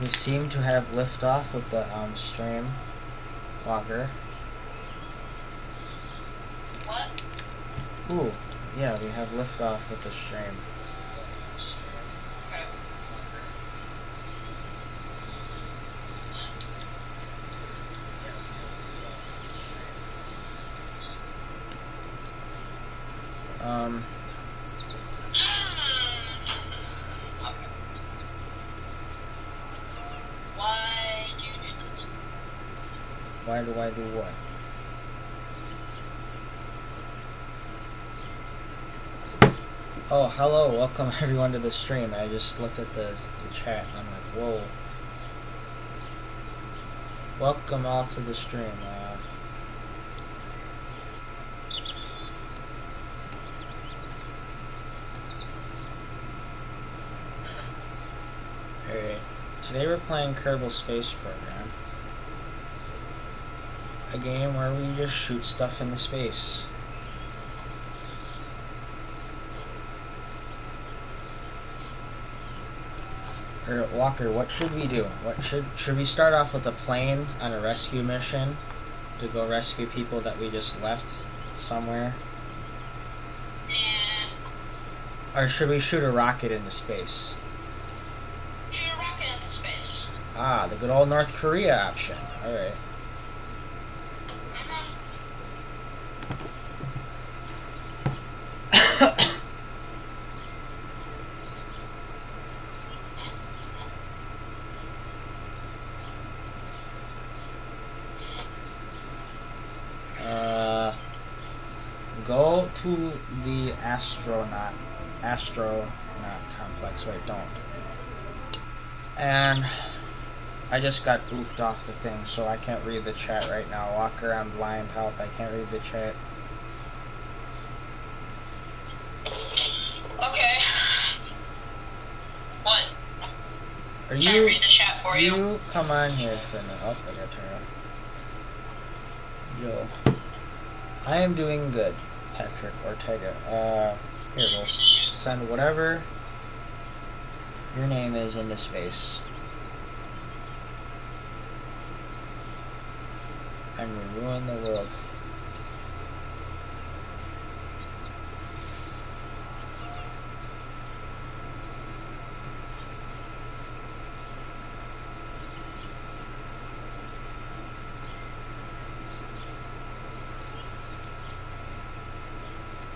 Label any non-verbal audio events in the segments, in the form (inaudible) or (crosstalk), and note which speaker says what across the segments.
Speaker 1: We seem to have liftoff with the um, stream walker.
Speaker 2: What?
Speaker 1: Ooh, yeah, we have liftoff with the stream.
Speaker 2: Okay.
Speaker 1: Um,
Speaker 2: Okay. Why do you do this?
Speaker 1: Oh, hello, welcome (laughs) everyone to the stream. I just looked at the, the chat and I'm like, whoa. Welcome all to the stream. Uh, (laughs) Alright, today we're playing Kerbal Space Program. Game where we just shoot stuff into space. Or Walker, what should we do? What should should we start off with a plane on a rescue mission to go rescue people that we just left somewhere? Or should we shoot a rocket into space?
Speaker 2: Shoot a rocket into space.
Speaker 1: Ah, the good old North Korea option. Alright.
Speaker 2: Mhm.
Speaker 1: Uh, go to the astronaut not complex. Wait, don't. And I just got oofed off the thing, so I can't read the chat right now. Walker, I'm blind. Help! I can't read the chat.
Speaker 2: Okay. What?
Speaker 1: Are you?
Speaker 2: read the chat for you?
Speaker 1: You come on here for a minute. Oh, I gotta turn it on. Yo, I am doing good, Patrick Ortega. Uh, here we'll send whatever your name is into space. And we ruin the world.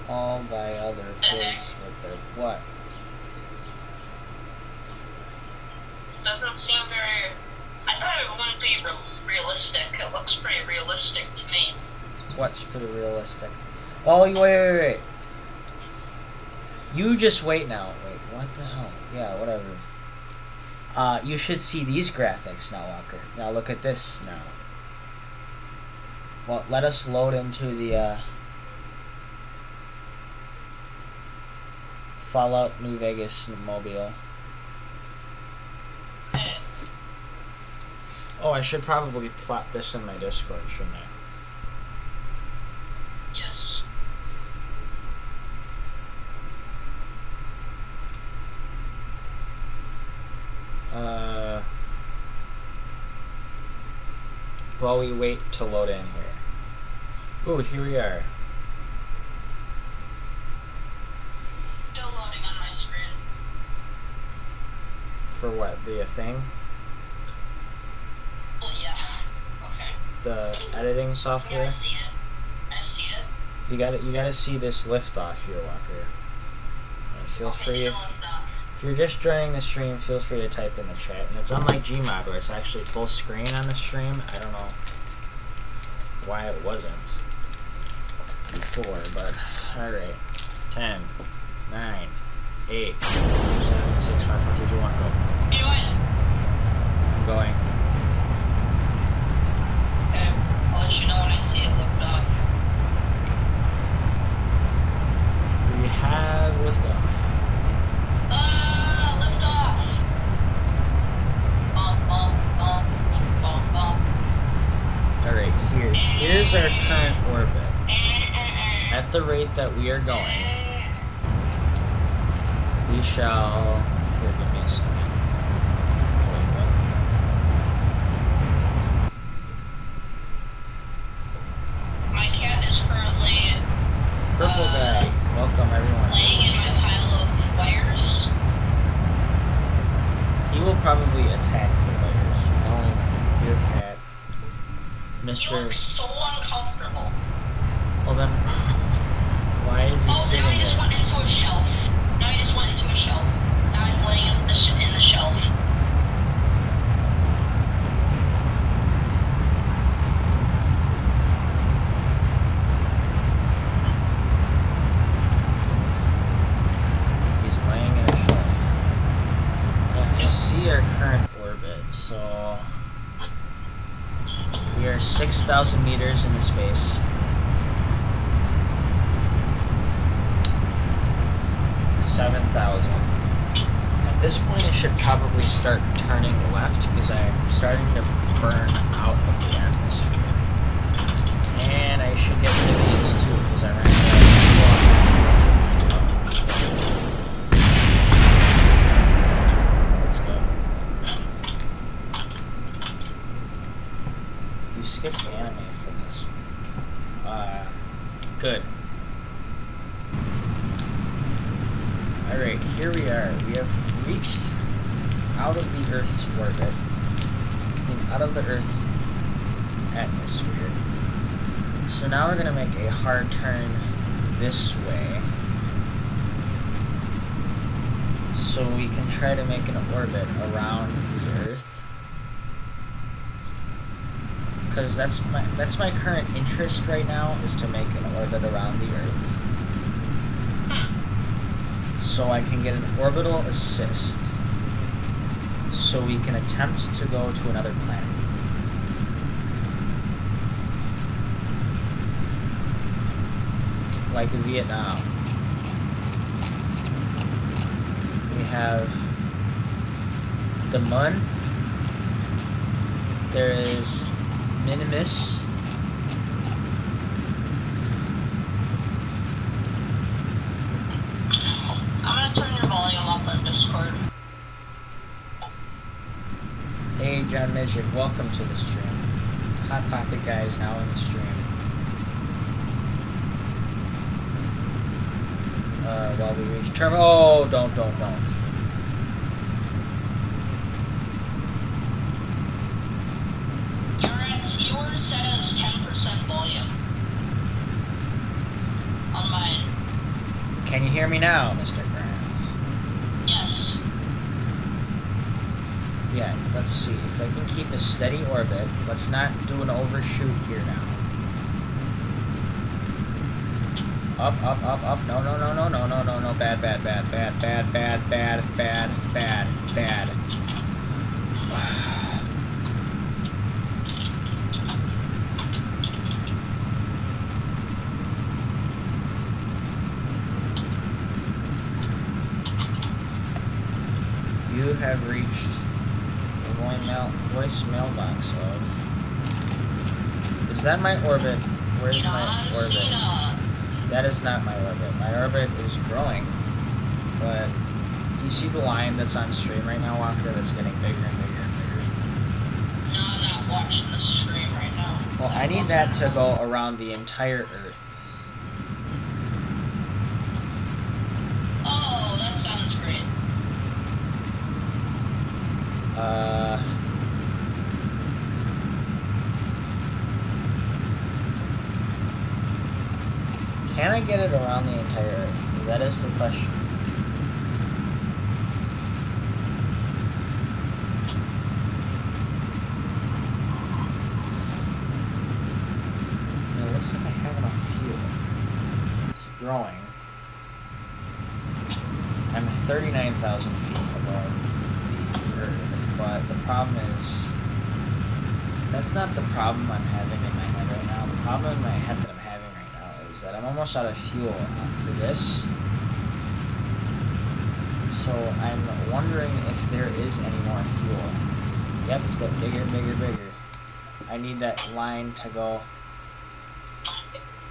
Speaker 1: All thy other kids with their what?
Speaker 2: Doesn't seem very. I thought it wouldn't be re- realistic. It looks pretty realistic to me.
Speaker 1: What's pretty realistic? Oh, wait, wait, wait. You just wait now. Wait, what the hell? Yeah, whatever. Uh, you should see these graphics now, Walker. Now look at this now. Well, let us load into the, uh, Fallout New Vegas mobile. Oh, I should probably plot this in my Discord, shouldn't I?
Speaker 2: Yes.
Speaker 1: Uh, while we wait to load in here. Oh, here we are.
Speaker 2: Still loading on my screen.
Speaker 1: For what? The thing?
Speaker 2: Well, yeah. Okay.
Speaker 1: The editing
Speaker 2: Yeah,
Speaker 1: software?
Speaker 2: I see it. I see it.
Speaker 1: You gotta you gotta see this liftoff here, Walker. And feel
Speaker 2: okay,
Speaker 1: free if,
Speaker 2: know what, uh,
Speaker 1: if you're just joining the stream, feel free to type in the chat. And it's unlike Gmod where it's actually full screen on the stream. I don't know why it wasn't before, but alright. 10, 9, 8, 7, 6, 5, 4, 3, 2, 1, go. I'm going.
Speaker 2: Okay. I'll let you know when I see it lift off.
Speaker 1: We have liftoff.
Speaker 2: Ah,
Speaker 1: is our current orbit. At the rate that we are going, we shall... Here, give me a second. My cat is
Speaker 2: currently... Purple uh, Welcome, everyone. In
Speaker 1: my pile of wires. He will probably attack the wires. Your cat. Mr. interest right now is to make an orbit around the Earth so I can get an orbital assist so we can attempt to go to another planet. Like Vietnam. We have the Mun. There is Minmus.
Speaker 2: I'm gonna turn your volume up on Discord.
Speaker 1: Magic, welcome to the stream. Hot Pocket Guy is now in the stream. Uh, while we reach term. Oh, don't, don't, don't.
Speaker 2: You're at set as 10% volume. On mine.
Speaker 1: Can you hear me now, Mr. Grant?
Speaker 2: Yes.
Speaker 1: Yeah, let's see. I can keep a steady orbit, let's not do an overshoot here now. Up, up, up, up. No, no, no, no, no, no, no, no. Bad, bad, bad, bad, bad, bad, bad, bad, bad, bad. You have reached the voice mailbox of. Is that my orbit? Where's my orbit? That is not my orbit. My orbit is growing. But do you see the line that's on stream right now, Walker? That's getting bigger and bigger and bigger.
Speaker 2: No, I'm not watching the stream right now.
Speaker 1: Well, I need that to go around the entire Earth.
Speaker 2: Oh, that sounds great.
Speaker 1: Uh. Can I get it around the entire Earth? That is the question. It looks like I have enough fuel. It's growing. I'm 39,000 feet above the Earth, but the problem is that's not the problem I'm having in my head right now. The problem in my head that I'm having right now is out of fuel for this. So I'm wondering if there is any more fuel. Yep, it's getting bigger bigger bigger. I need that line to go.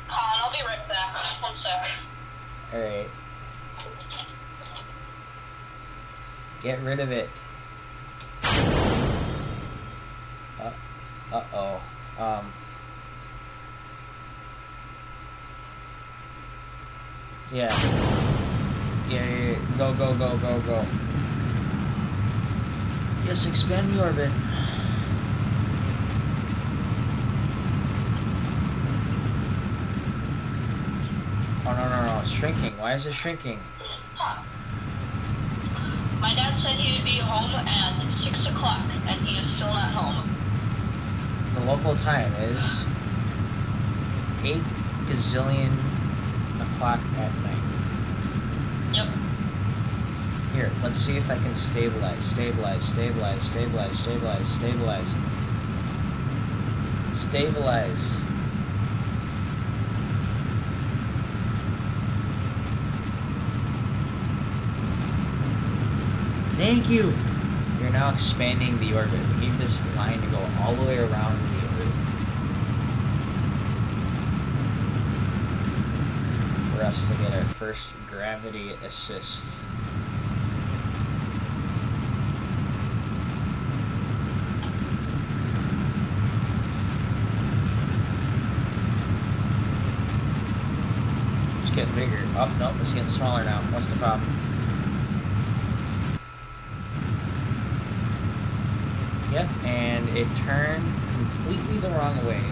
Speaker 2: Colin, I'll be right back. One sec.
Speaker 1: Alright. Get rid of it. Uh, uh-oh. Um. Yeah. Yeah, yeah, yeah. Go, go, go, go, go. Yes, expand the orbit. Oh no no no, it's shrinking. Why is it shrinking?
Speaker 2: Huh. My dad said he would be home at 6 o'clock, and he is still not home.
Speaker 1: The local time is 8 gazillion o'clock at night.
Speaker 2: Yep.
Speaker 1: Here, let's see if I can stabilize, stabilize, stabilize, stabilize, stabilize, stabilize. Stabilize. Thank you! You're now expanding the orbit. We need this line to go all the way around the Earth. For us to get our first gravity assist. It's getting bigger. Oh, nope, it's getting smaller now. What's the problem? Yep, and it turned completely the wrong way.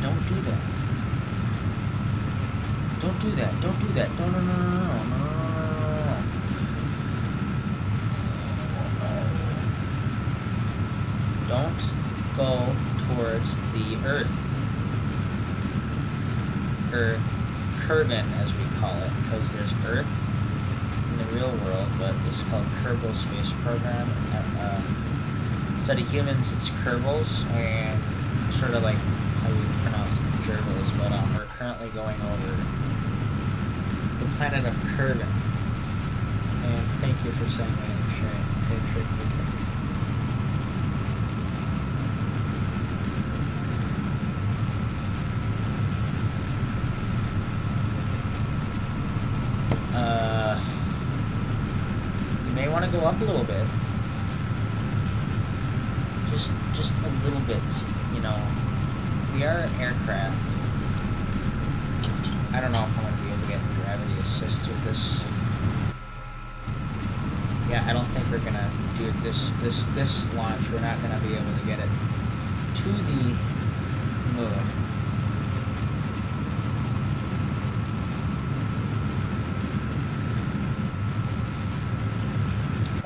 Speaker 1: Don't do that. Don't do that. Don't do that. No, no, no, no, no, no, no, no, no. Don't go towards the Earth. Or Kerbin, as we call it, because there's Earth in the real world, but this is called Kerbal Space Program. Uh, instead of humans, it's Kerbals, and sort of like how you pronounce gerbils, but um, we're currently going over planet of Kerbin. And thank you for saying that sharing. Hey, Uh, you may want to go up a little bit. Just, just a little bit, you know. We are an aircraft. I don't know if I'm going to be able to get gravity assist with this. Yeah, I don't think we're going to do it this, this, this launch. We're not going to be able to get it to the moon.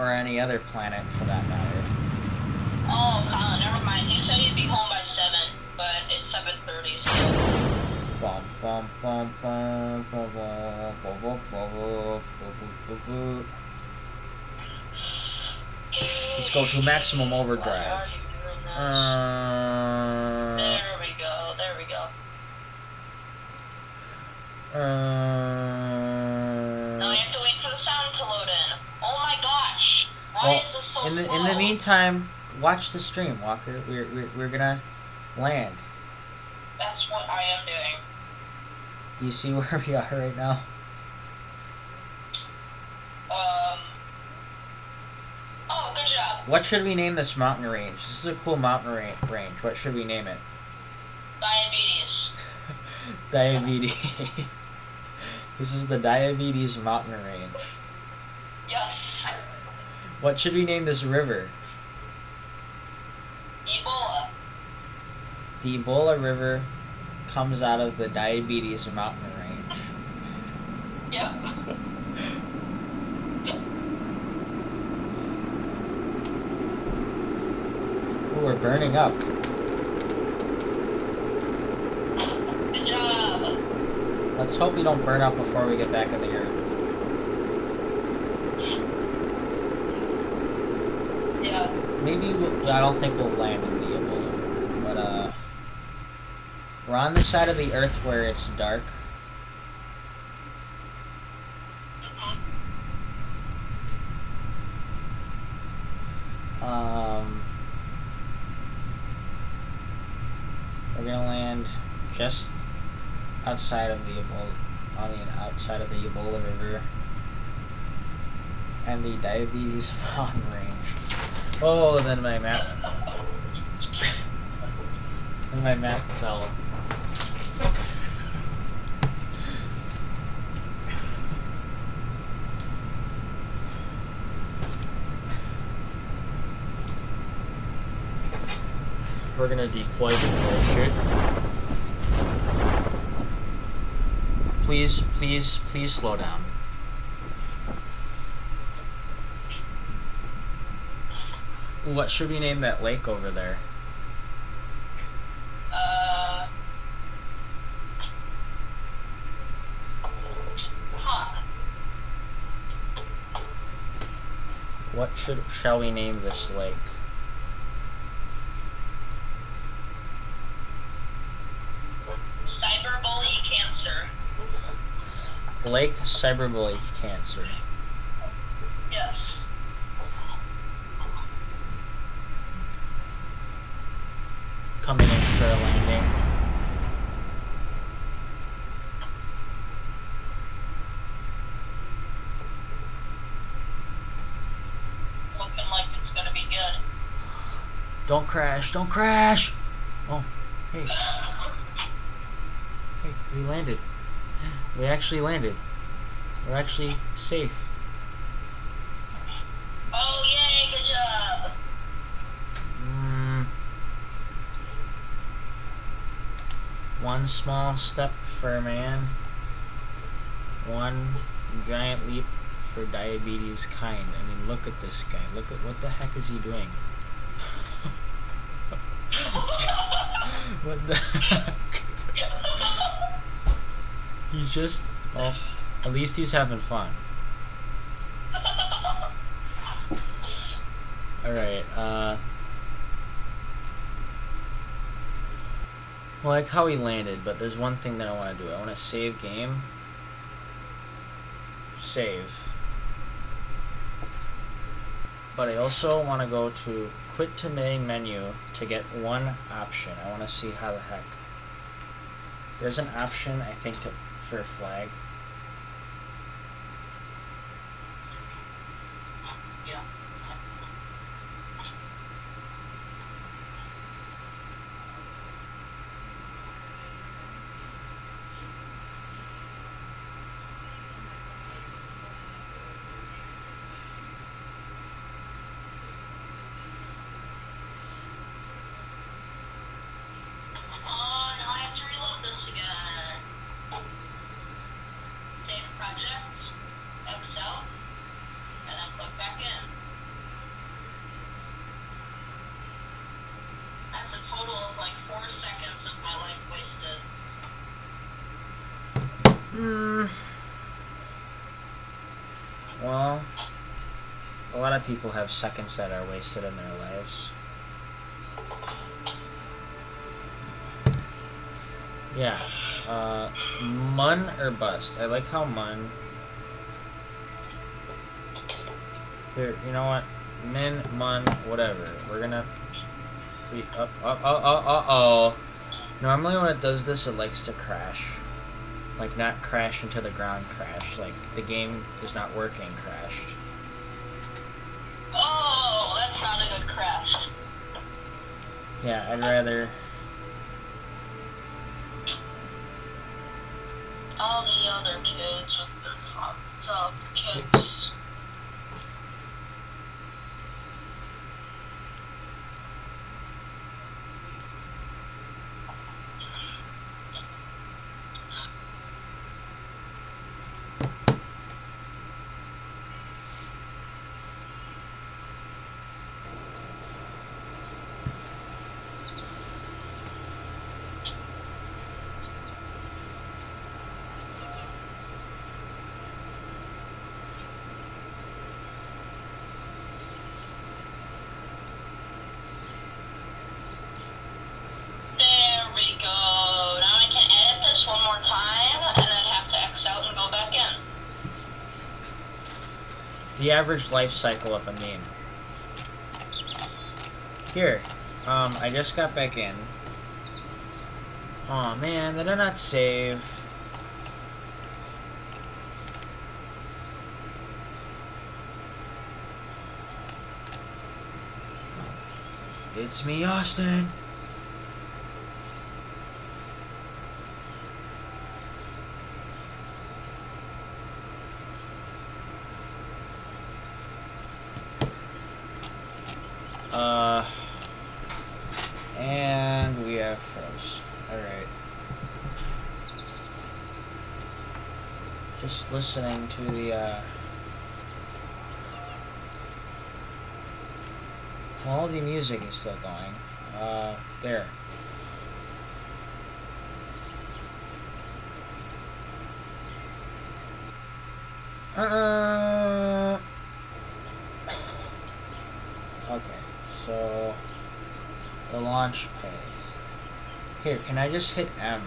Speaker 1: Or any other planet for that matter.
Speaker 2: Oh, Colin, never mind. He said he'd be home by 7, but it's 7.30, so...
Speaker 1: Bum, bum, bum, bum, bum, bum, bum, bum, bum, bum, bum, bum, bum. Let's go to maximum overdrive.
Speaker 2: you doing this?
Speaker 1: Uh,
Speaker 2: there we go, there we go. Now
Speaker 1: uh,
Speaker 2: you have to wait for the sound to load in. Oh my gosh! Why
Speaker 1: well,
Speaker 2: is this so
Speaker 1: in the
Speaker 2: slow?
Speaker 1: in the meantime, watch the stream, Walker. We're we're, we're gonna land.
Speaker 2: That's what I am doing.
Speaker 1: Do you see (laughs) where we are right now?
Speaker 2: Um... Oh, good job.
Speaker 1: What should we name this mountain range? This is a cool mountain ra- range. What should we name it?
Speaker 2: Diabetes. (laughs)
Speaker 1: Diabetes. (laughs) this is the Diabetes mountain range.
Speaker 2: Yes.
Speaker 1: What should we name this river?
Speaker 2: Ebola.
Speaker 1: The Ebola River comes out of the Diabetes mountain range.
Speaker 2: Yep.
Speaker 1: Ooh, we're burning up.
Speaker 2: Good job.
Speaker 1: Let's hope we don't burn up before we get back on the Earth.
Speaker 2: Yeah.
Speaker 1: Maybe we'll, I don't think we'll land in the Ebola, but uh, we're on the side of the Earth where it's dark. Um, we're gonna land just outside of the Ebola, I mean outside of the Ebola River and the Diabetes (laughs) Mountain Range. Oh, then my map. then my map fell. We're gonna deploy the parachute. Please, please, please slow down. What should we name that lake over there?
Speaker 2: Uh. Huh.
Speaker 1: What should shall we name this lake?
Speaker 2: Cyberbully cancer.
Speaker 1: Lake Cyberbully Cancer.
Speaker 2: Yes.
Speaker 1: Coming in for a landing.
Speaker 2: Looking like it's gonna be good.
Speaker 1: Don't crash, don't crash! Oh, hey. Hey, we landed. We actually landed. We're actually safe.
Speaker 2: Oh yay! Good job.
Speaker 1: Mm. One small step for man, one giant leap for diabetes kind. I mean, look at this guy. Look at what the heck is he doing? What the heck? (laughs) He's just, well, at least he's having fun. Alright, uh. I like how he landed, but there's one thing that I want to do. I want to save game. Save. But I also want to go to quit to main menu to get one option. I want to see how the heck. There's an option, I think, to for flag.
Speaker 2: Yeah. Oh, now I have to reload this again. Save project, Excel, and then click back in. That's a total of like four seconds of my life wasted.
Speaker 1: Hmm. Well, a lot people have seconds that are wasted in their lives. Yeah. Uh, Mun or bust. I like how Mun. Here, you know what? Min, Mun, whatever. We're gonna. We up, up, uh, uh, uh. Normally when it does this, it likes to crash. Like not crash into the ground crash. Like the game is not working crashed. Yeah, I'd rather.
Speaker 2: All the other kids with their fucked up kicks. There we go. Now I can edit this one more time and then have to X out and go back in.
Speaker 1: The average life cycle of a meme. Here, um, I just got back in. Aw, man, did I not save? It's me, Austin. Uh, and listening to the, uh, all the music is still going. Uh, there. Uh, okay, so the launch pad. Here, can I just hit M?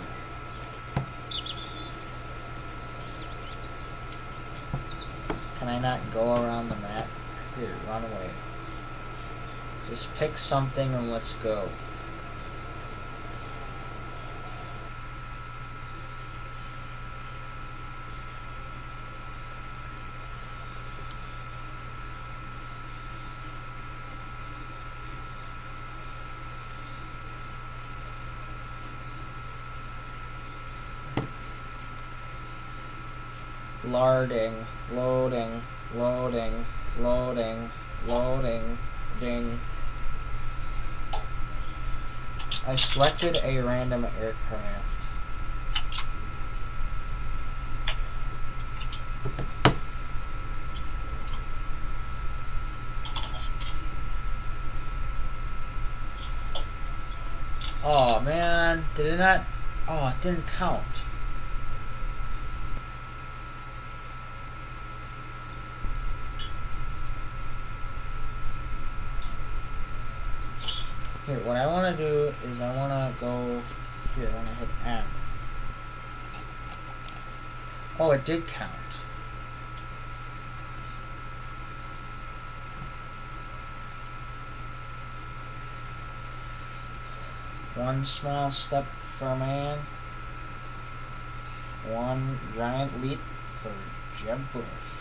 Speaker 1: Can I not go around the map? Here, run away. Just pick something and let's go. Larding, loading, loading, loading, I selected a random aircraft. Oh man, did it not? Oh, it didn't count. Here, what I want to do is I want to go here. I want to hit M. Oh, it did count. One small step for man. One giant leap for Jeb Bush.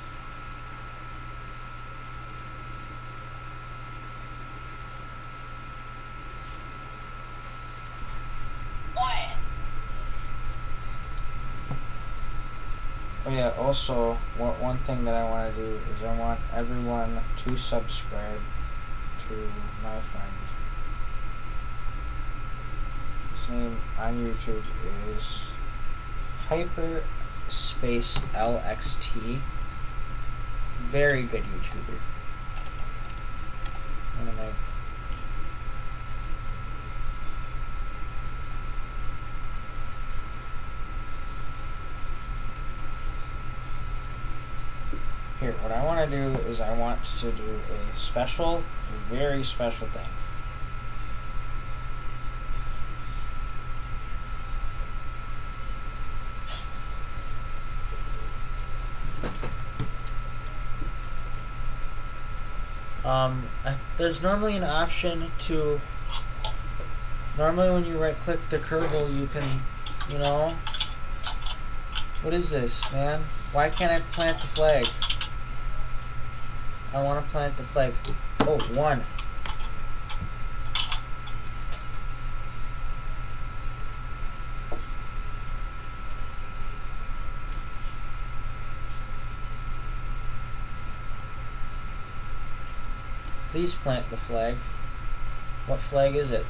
Speaker 1: Yeah, also, one, one thing that I want to do is I want everyone to subscribe to my friend. His name on YouTube is Hyperspace LXT. Very good YouTuber. One of my Here, what I want to do want to do a special, very special thing. Um, I, there's normally an option to, normally when you right click the Kerbal you can, you know, what is this, man? Why can't I plant the flag? I want to plant the flag. Oh, one. Please plant the flag. What flag is it?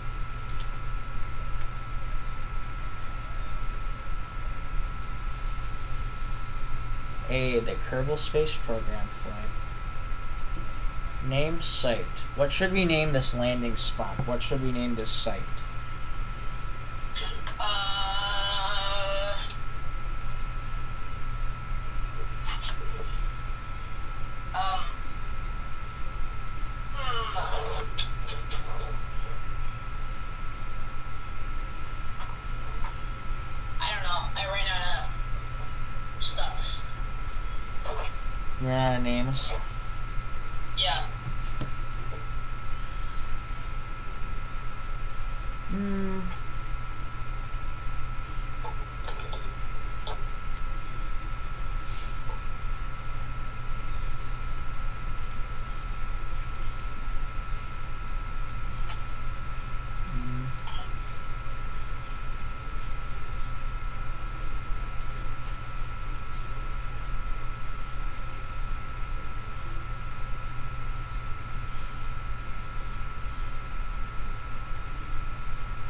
Speaker 1: A, the Kerbal Space Program flag. Name site. What should we name this landing spot? What should we name this site?
Speaker 2: Uh, um, hmm. I don't know. I ran out of stuff.
Speaker 1: You're out of names.
Speaker 2: Yeah.
Speaker 1: Hmm.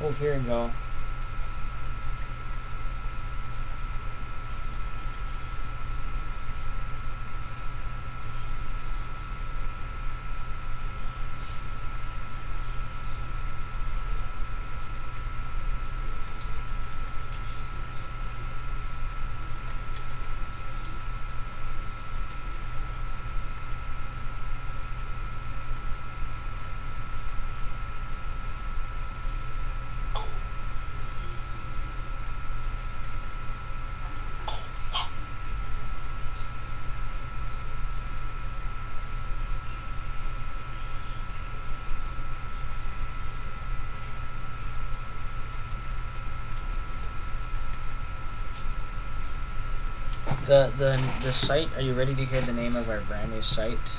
Speaker 1: Oh, here we go. The the the site. Are you ready to hear the name of our brand new site?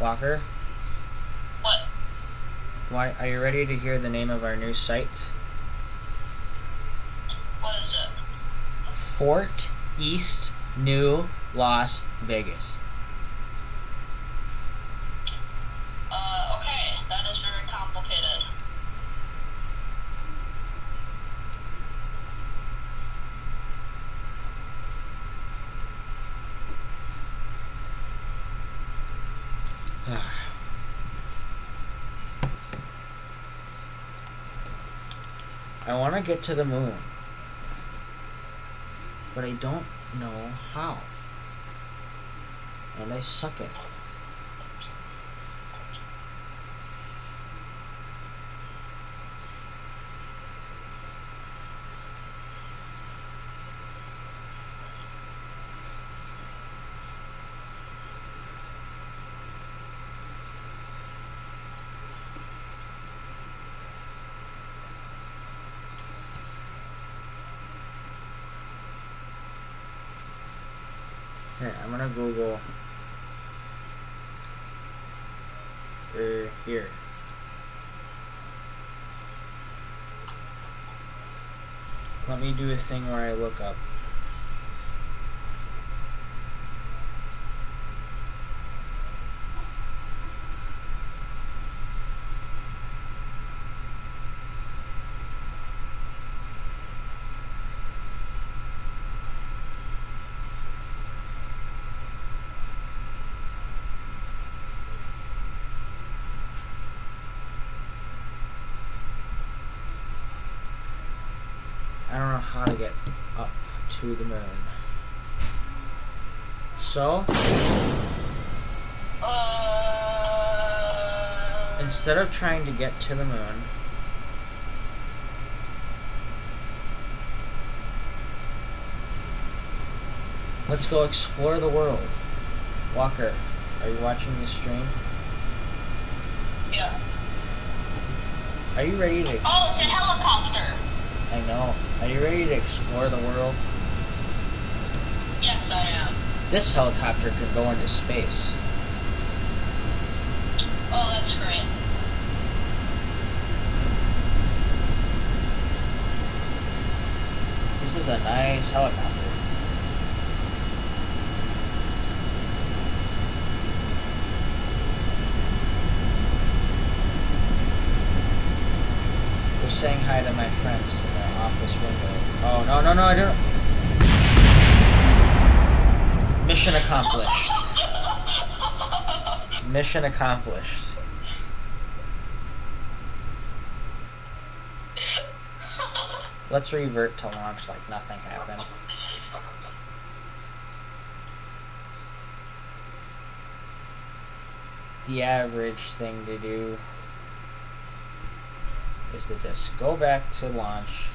Speaker 1: Walker,
Speaker 2: What?
Speaker 1: why are you ready to hear the name of our new site?
Speaker 2: What is it?
Speaker 1: Fort East New Las Vegas.
Speaker 2: Uh, okay. That is very complicated. (sighs)
Speaker 1: I want to get to the moon, but I don't know how. And I suck at it. I'm gonna Google. Er, here. Let me do a thing where I look up. I don't know how to get up the moon. So,
Speaker 2: Uh.
Speaker 1: instead of trying to get to the moon, let's go explore the world. Walker, are you watching the stream?
Speaker 2: Yeah.
Speaker 1: Are you ready to?
Speaker 2: Oh, it's a helicopter.
Speaker 1: I know. Are you ready to explore the world?
Speaker 2: Yes, I am.
Speaker 1: This helicopter could go into space.
Speaker 2: Oh, that's great.
Speaker 1: This is a nice helicopter. Just saying hi to my friends in the office window. Oh, no, no, no, I don't. Mission accomplished. Mission accomplished. Let's revert to launch like nothing happened. The average thing to do is to just go back to launch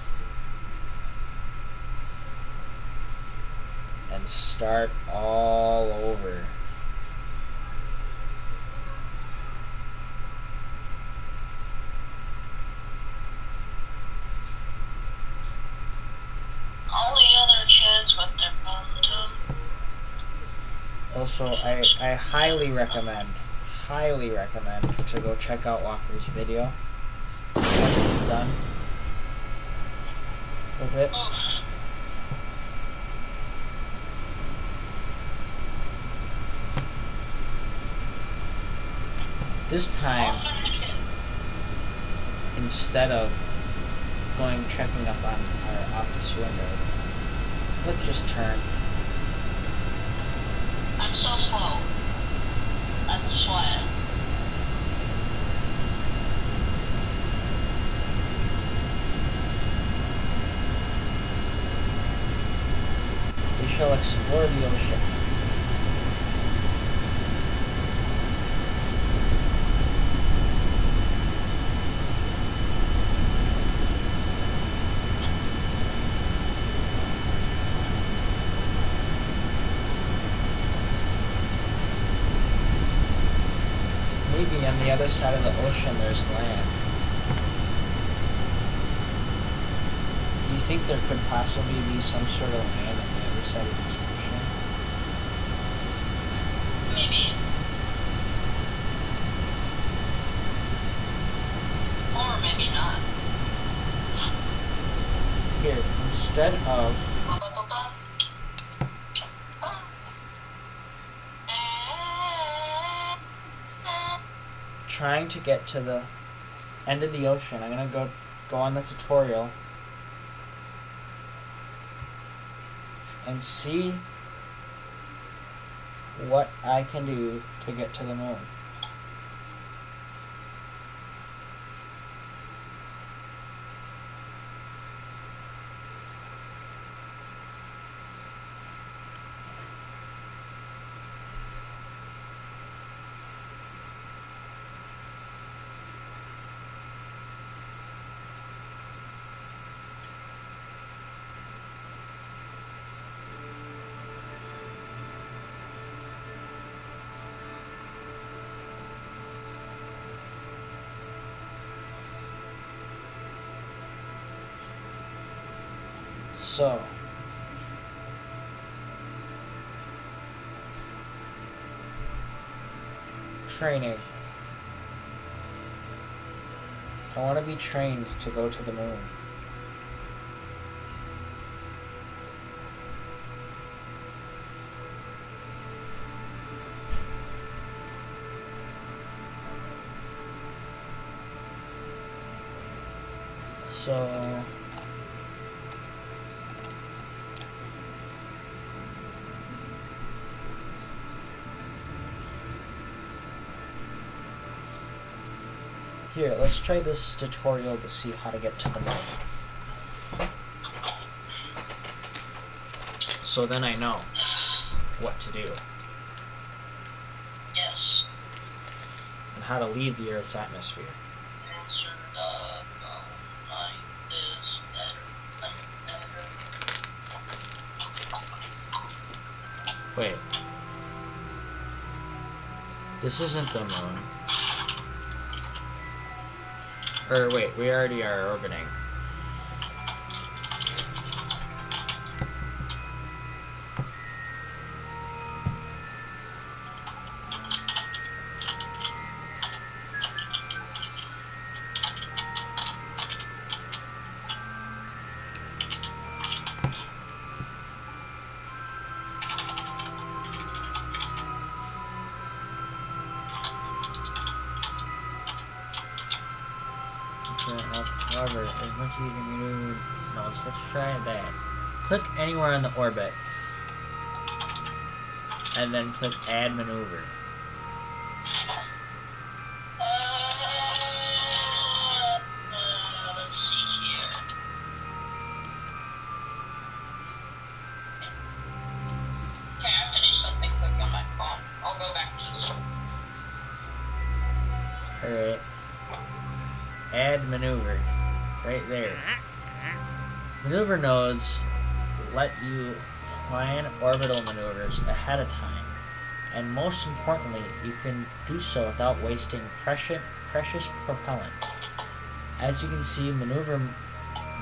Speaker 1: and start all over.
Speaker 2: Only other kids with their momentum.
Speaker 1: Also, I, I highly recommend, highly recommend to go check out Walker's video once he's done with it. This time, instead of going checking up on our office window, let's just turn.
Speaker 2: So slow. That's why.
Speaker 1: We shall explore the ocean. maybe on the other side of the ocean there's land. Do you think there could possibly be some sort of land on the other side of this ocean?
Speaker 2: Maybe. Or maybe not.
Speaker 1: Here, instead of trying to get to the end of the ocean, I'm gonna go go on the tutorial and see what I can do to get to the moon. So, training. I want to be trained to go to the moon. So, Here, let's try this tutorial to see how to get to the moon. So then I know what to do
Speaker 2: Yes.
Speaker 1: and how to leave the Earth's atmosphere.
Speaker 2: Answer the phone like this better. better.
Speaker 1: Wait. This isn't the moon. Or wait, we already are orbiting. Much can maneuver, no, let's, let's try that. Click anywhere on the orbit, and then click Add Maneuver. Maneuver nodes let you plan orbital maneuvers ahead of time. And most importantly, you can do so without wasting precious, precious propellant. As you can see, maneuver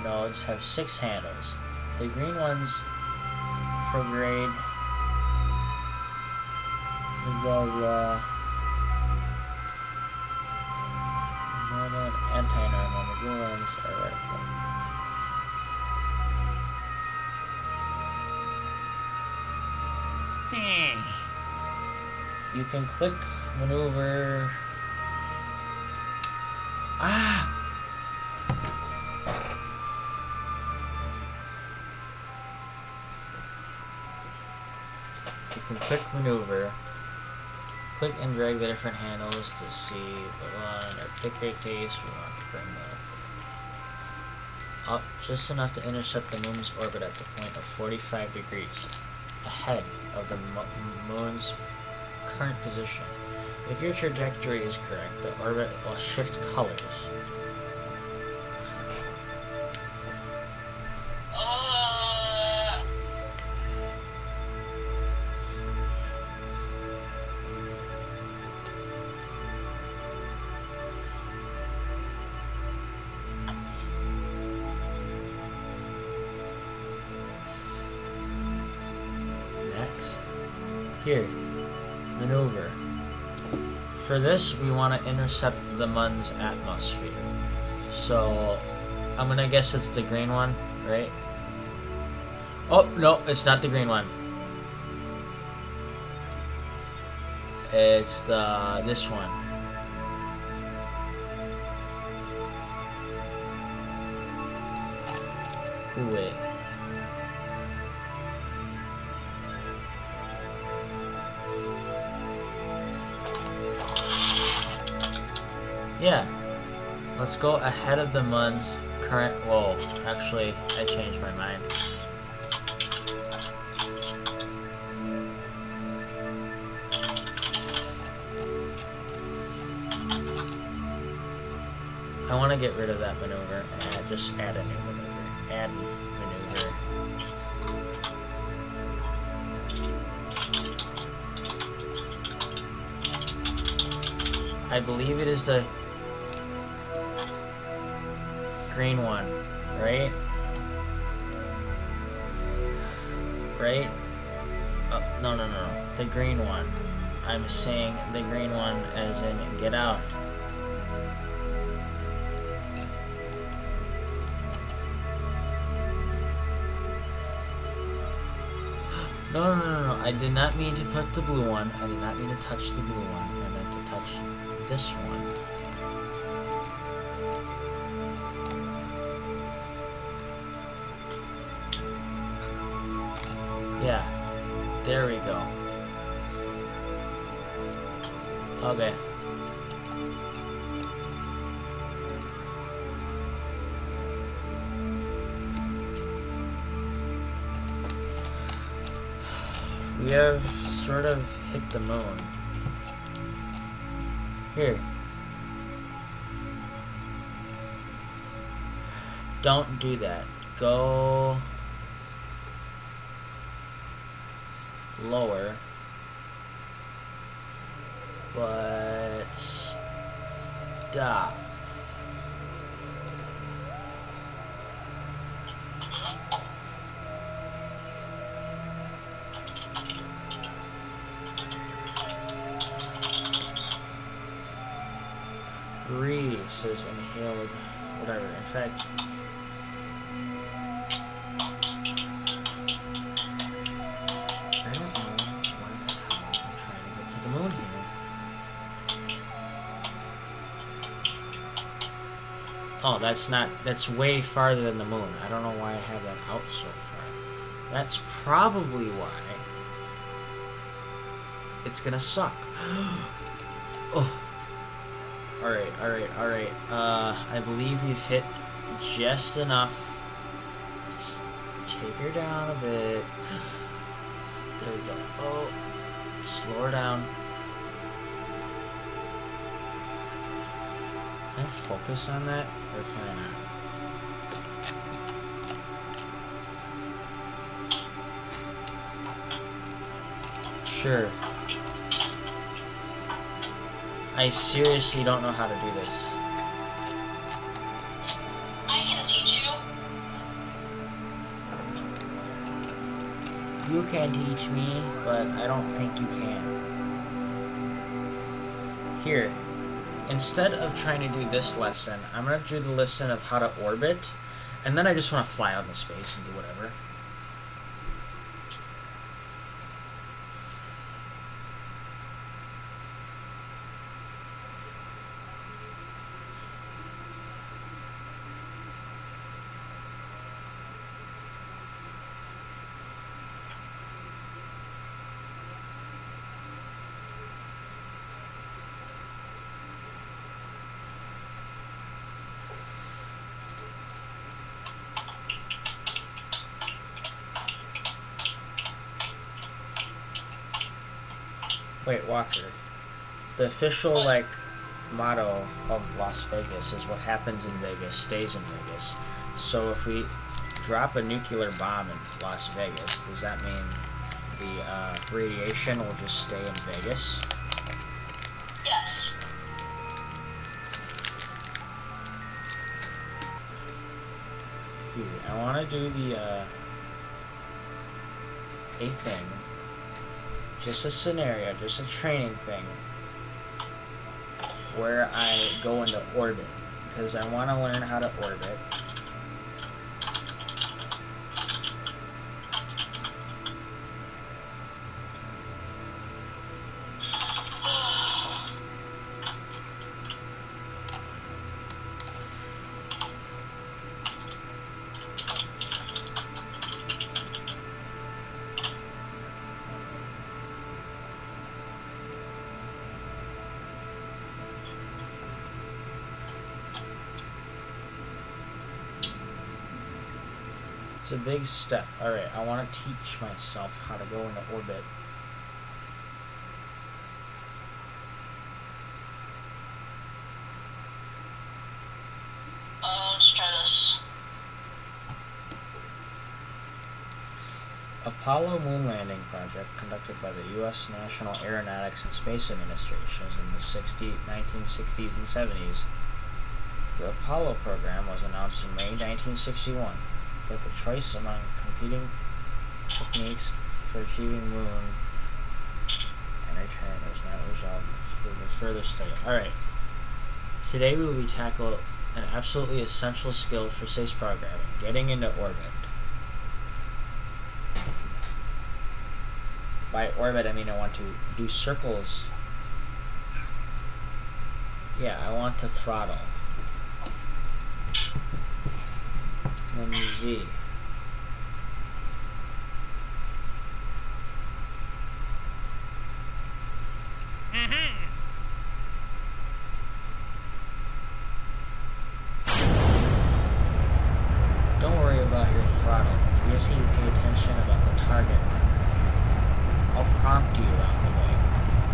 Speaker 1: nodes have six handles. The green ones for grade blah uh, blah normal and anti-normal. The blue ones are vertical. You can click maneuver. Ah! You can click maneuver. Click and drag the different handles to see the one. In our particular case, we want to bring the up just enough to intercept the moon's orbit at the point of 45 degrees ahead of the moon's current position. If your trajectory is correct, the orbit will shift colors. This, we want to intercept the Mun's atmosphere. So, I'm gonna guess it's the green one, right? Oh, no, it's not the green one. It's the this one. Go ahead of the Mun's current... Whoa, actually, I changed my mind. I want to get rid of that maneuver and just add a new maneuver. Add maneuver. I believe it is the green one, right? Right? Oh, no, no, no. The green one. I'm saying the green one as in get out. (gasps) No, no, no, no, I did not mean to put the blue one. I did not mean to touch the blue one. I meant to touch this one. Yeah. There we go. Okay. We have sort of hit the moon. Here. Don't do that. Go that's not, that's way farther than the moon. I don't know why I have that out so far. That's probably why it's gonna suck. (gasps) oh. Alright, alright, alright. Uh, I believe we've hit just enough. Just take her down a bit. (gasps) There we go. Oh, slow her down. Focus on that? Or can I not? Sure. I seriously don't know how to do this.
Speaker 2: I can teach you.
Speaker 1: You can teach me, but I don't think you can. Here, instead of trying to do this lesson, I'm going to do the lesson of how to orbit, and then I just want to fly out into space and do whatever. Wait, Walker. The official, like, motto of Las Vegas is what happens in Vegas stays in Vegas. So if we drop a nuclear bomb in Las Vegas, does that mean the uh, radiation will just stay in Vegas?
Speaker 2: Yes.
Speaker 1: I want to do the uh, a thing just a scenario, just a training thing, where I go into orbit. Because I want to learn how to orbit. It's a big step. Alright, I want to teach myself how to go into orbit.
Speaker 2: Uh, let's try this.
Speaker 1: Apollo moon landing project conducted by the U.S. National Aeronautics and Space Administration was in the 60, 1960s and 70s. The Apollo program was announced in May 1961, but the choice among competing techniques for achieving moon and return was not resolved with further study. Alright, today we will be tackle an absolutely essential skill for space programming, getting into orbit. By orbit, I mean I want to do circles. Yeah, I want to throttle. And then Z. Don't worry about your throttle. You just need to pay attention about the target marker. I'll prompt you along the way.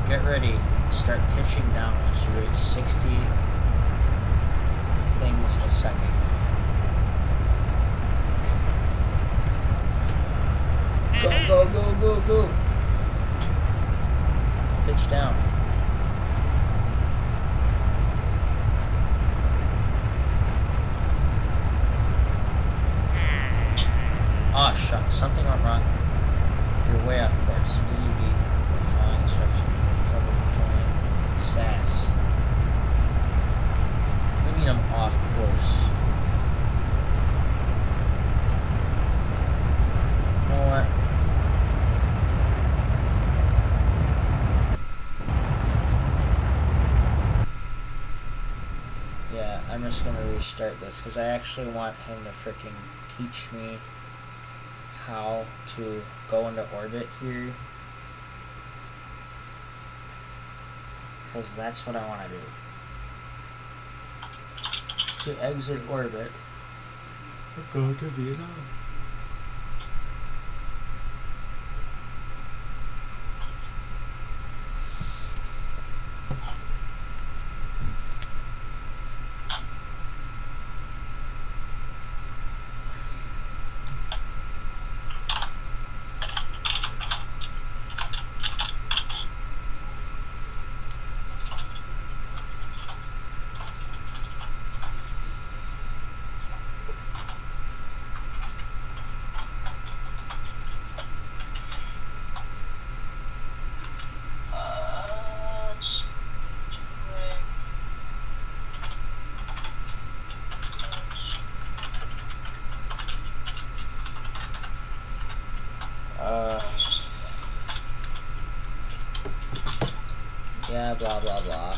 Speaker 1: Get ready. Start pitching down once you reach 60 things a second. Go, go, go, go, go. Pitch down. Ah, shucks. Something went wrong. You're way off course. EUV, following instructions, trouble controlling SAS. What do you mean I'm off course? You know what? Yeah, I'm just gonna this because I actually want him to freaking teach me how to go into orbit here. Because that's what I want to do. To exit orbit, go to Vietnam.
Speaker 2: Uh, let's try-
Speaker 1: Uh, yeah, blah blah blah.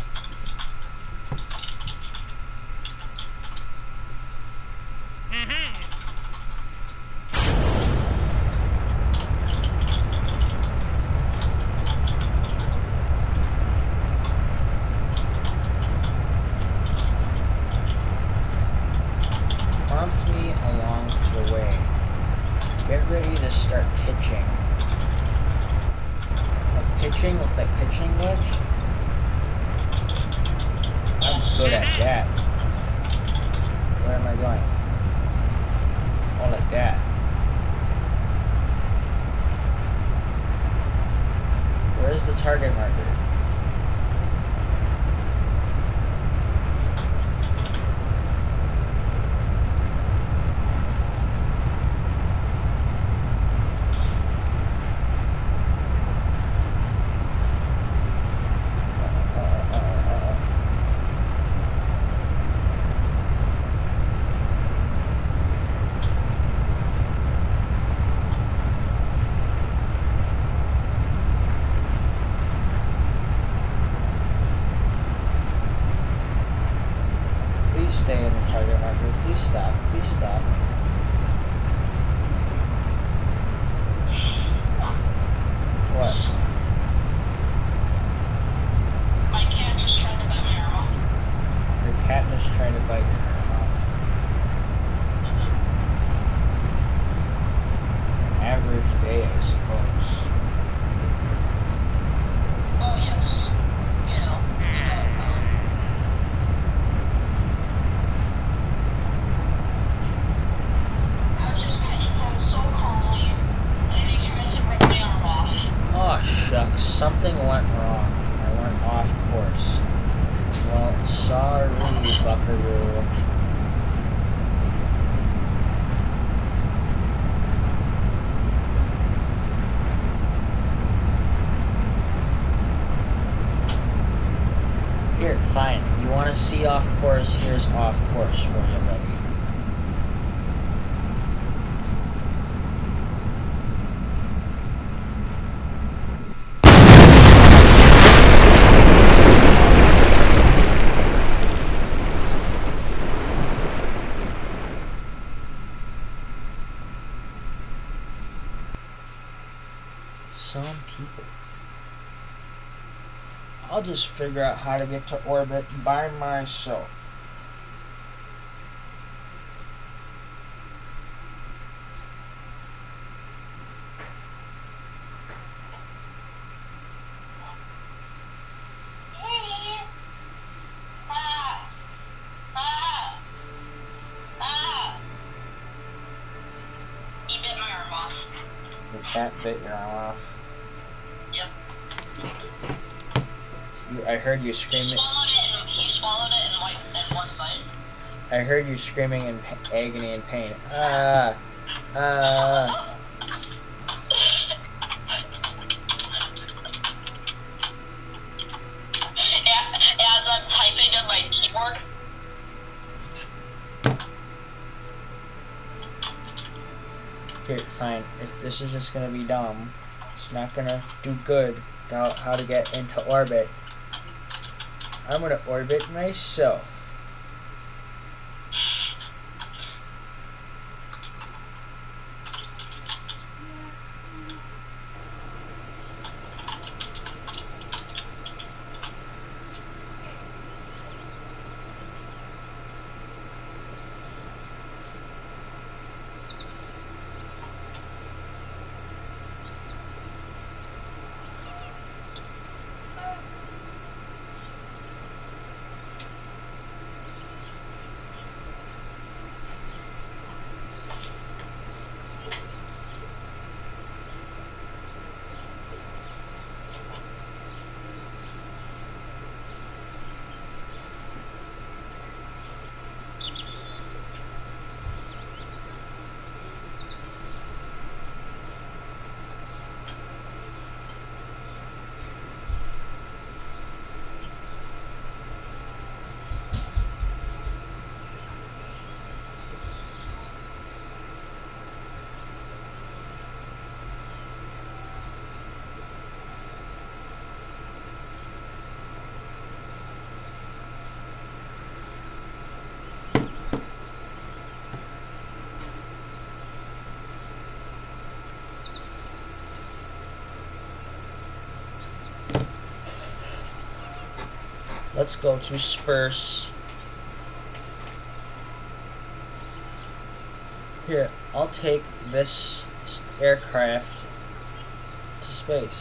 Speaker 1: See off course? Here's off course for you, buddy. Some people. I'll just figure out how to get to orbit by myself.
Speaker 2: Ah. Ah. Ah. He bit my arm off.
Speaker 1: The cat bit your arm off.
Speaker 2: Yep.
Speaker 1: You, I heard you
Speaker 2: He
Speaker 1: screaming.
Speaker 2: swallowed it and he swallowed it in, like, in one bite.
Speaker 1: I heard you screaming in agony and pain. Ah, ah.
Speaker 2: As I'm typing on my keyboard.
Speaker 1: Here, fine. If this is just gonna be dumb, it's not gonna do good about how to get into orbit. I'm gonna orbit myself. Let's go to Spurs. Here, I'll take this aircraft to space.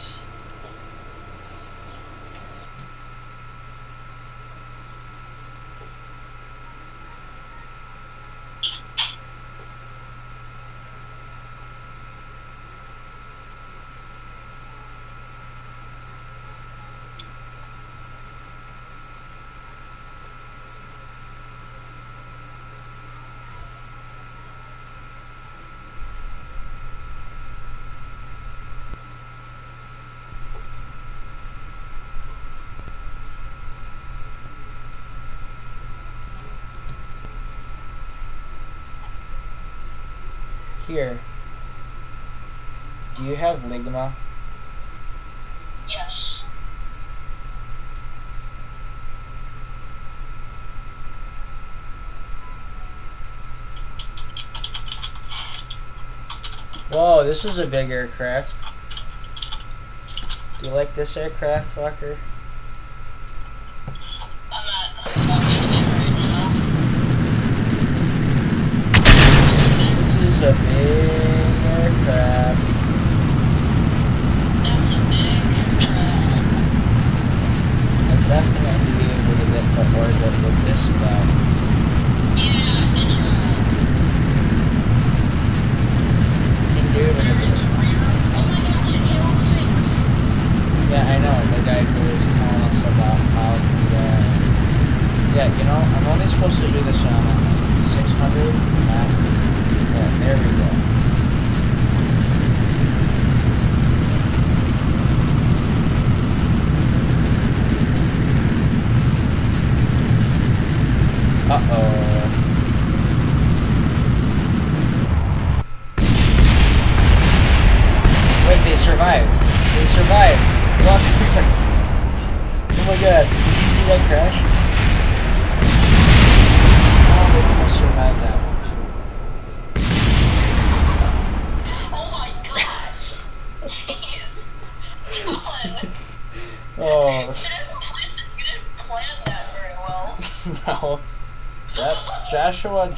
Speaker 1: here. Do you have Ligma?
Speaker 2: Yes.
Speaker 1: Whoa, this is a big aircraft. Do you like this aircraft, Walker?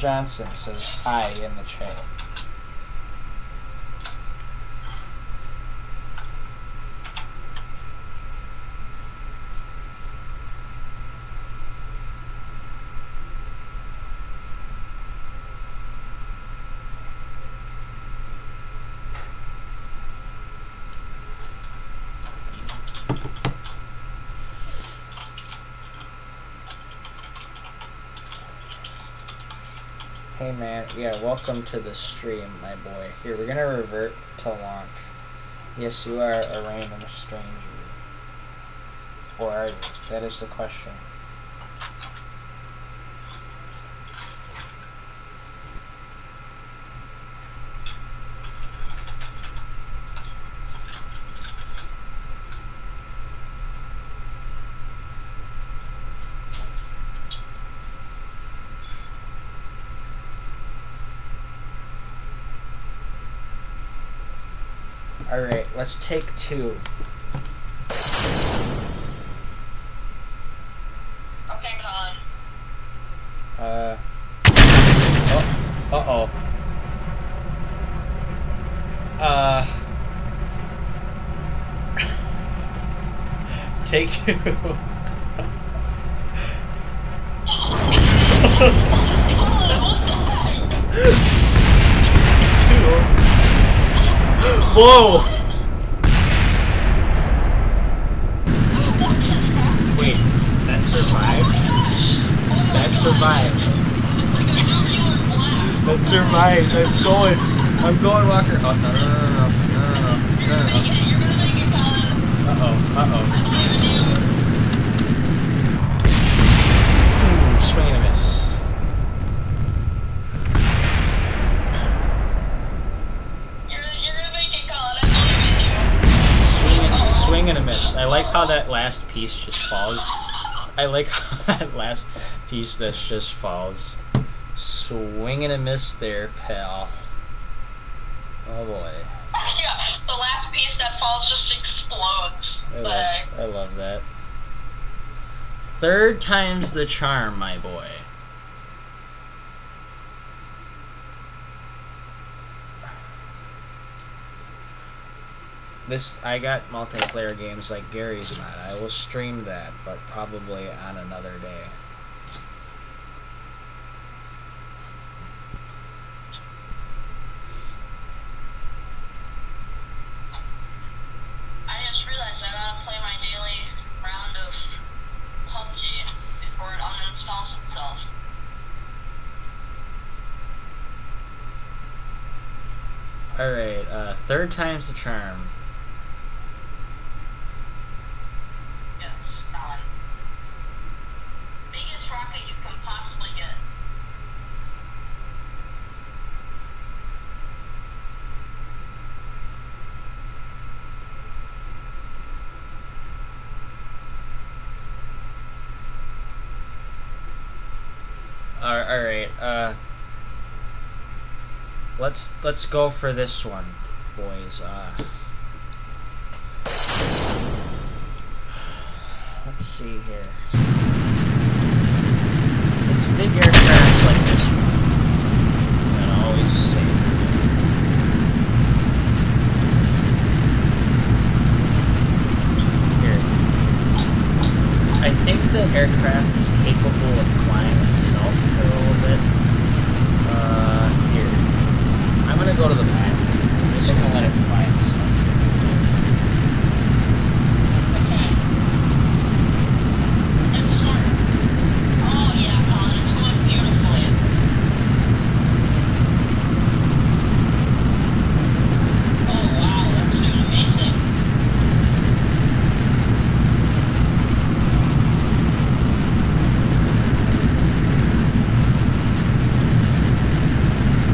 Speaker 1: Johnson says hi in the chat. Hey man, yeah, welcome to the stream, my boy. Here, we're gonna revert to launch. Yes, you are a random stranger. Or are you? That is the question. Alright, let's take two.
Speaker 2: Okay, Colin.
Speaker 1: Uh. Oh. Uh oh. (laughs) Uh. Take two. (laughs) two. Whoa!
Speaker 2: What just happened?
Speaker 1: Wait, that
Speaker 2: Oh
Speaker 1: survived?
Speaker 2: Oh
Speaker 1: That survived. That survived. I'm going. I'm going, Walker. Oh, no, no, no, no. Uh-oh, uh-oh. A miss.
Speaker 2: I
Speaker 1: like how that last piece just falls. I like (laughs) that last piece that just falls. Swing and a miss there, pal. Oh boy. (laughs)
Speaker 2: Yeah, the last piece that falls just explodes.
Speaker 1: I love, I love that. Third time's the charm, my boy. This I got multiplayer games like Garry's mod. I will stream that, but probably on another day.
Speaker 2: I just realized I gotta play my daily round of PUBG before it uninstalls itself.
Speaker 1: Alright, uh, third time's the charm.
Speaker 2: Yes, Colin. Biggest rocket you can possibly get.
Speaker 1: Alright, uh. Let's let's go for this one, boys. Uh, let's see here. It's big aircrafts like this one that always say. Here. I think the aircraft is capable of flying itself for a little bit. Uh, here. I'm gonna go to the back. I'm just gonna let it fly itself.
Speaker 2: Okay. That's smart. Oh yeah, Colin, it's going beautifully. Oh wow, that's doing amazing.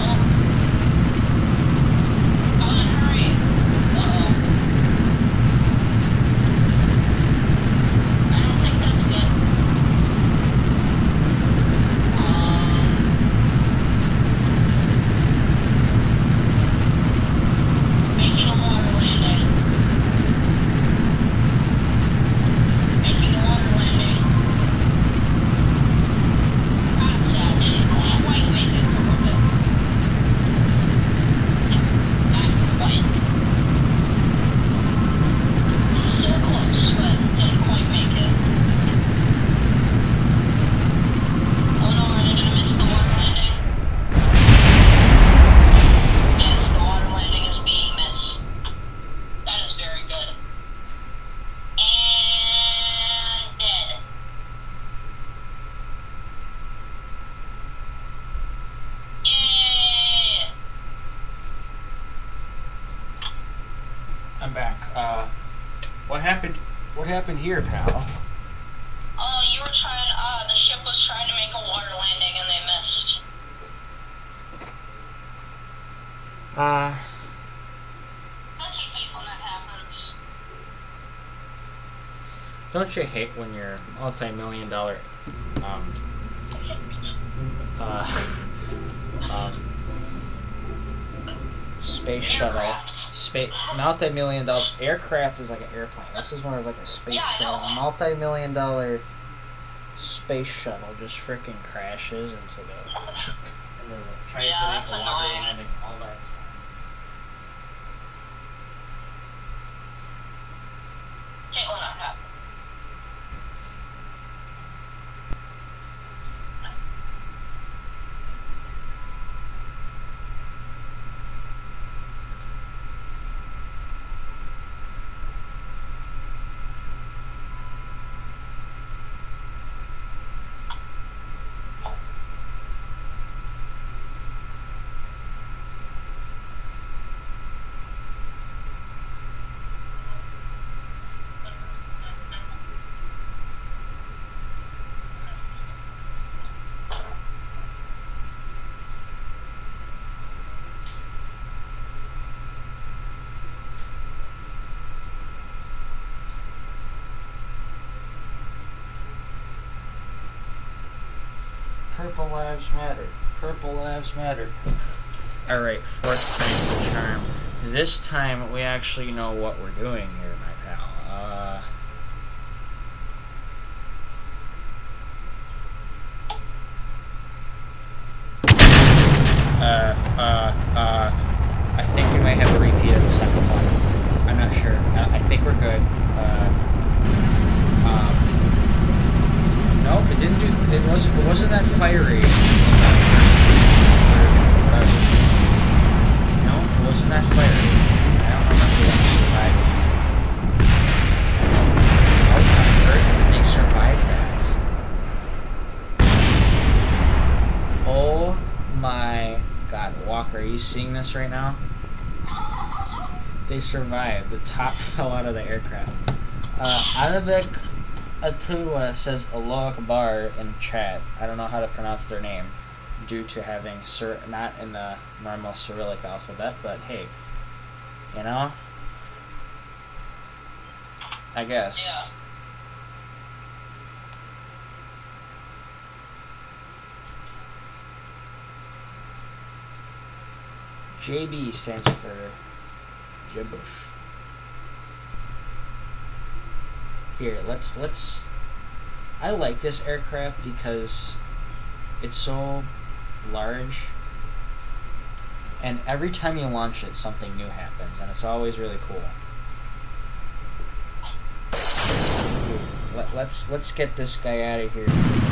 Speaker 2: Oh. Colin, hurry. Uh-oh. I don't think that's good. Um, making a water landing. Making a water landing. Kind of sad. Didn't quite make it to orbit. Not quite. So close, but didn't quite make it. Oh no, are they gonna miss the water landing? Yes, the water landing is being missed. That is very good. And dead. Yeah.
Speaker 1: I'm back. Uh, what happened? What happened here, pal?
Speaker 2: Oh, you were trying, uh, the ship was trying to make a water landing and they missed.
Speaker 1: Uh,
Speaker 2: Touchy feet when that happens.
Speaker 1: don't you hate when your multi-million dollar, um, uh, (laughs) um, space shuttle. Space multi-million dollar aircraft is like an airplane. This is more of like a space
Speaker 2: Yeah,
Speaker 1: shuttle. Multi-million dollar space shuttle just freaking crashes into the. (laughs) tries
Speaker 2: Yeah,
Speaker 1: to make
Speaker 2: that's
Speaker 1: a water
Speaker 2: annoying.
Speaker 1: landing, all that stuff.
Speaker 2: Hate when that happens.
Speaker 1: Purple lives matter. Purple lives matter. All right, fourth time's the charm. This time we actually know what we're doing here, my pal. Uh, uh, uh, uh, I think we may have a repeat of the second one. I'm not sure. I, I think we're good. Uh, um, Nope, it didn't do. It wasn't. It wasn't that fiery. in that first- or- or- No, it wasn't that fiery. I don't remember them surviving. How on earth did they survive that? Oh my God, Walker, are you seeing this right now? They survived. The top (laughs) fell out of the aircraft. Uh, Anabek Atua says Allah Akbar in chat. I don't know how to pronounce their name due to having Cyr- not in the normal Cyrillic alphabet, but hey, you know? I guess.
Speaker 2: Yeah.
Speaker 1: JB stands for gibberish. Here, let's let's. I like this aircraft because it's so large, and every time you launch it, something new happens, and it's always really cool. Let, let's let's get this guy out of here.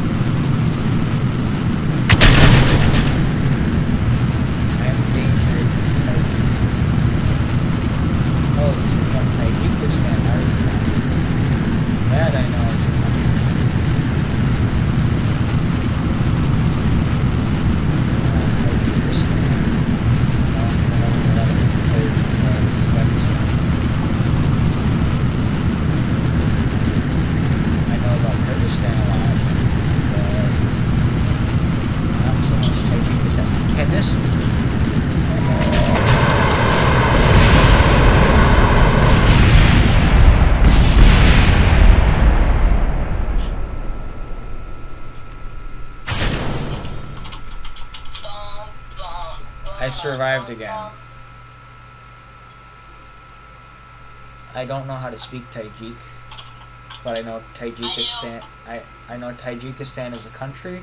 Speaker 1: Survived again. I don't know how to speak Tajik, but I know Tajikistan. I I know Tajikistan is a country,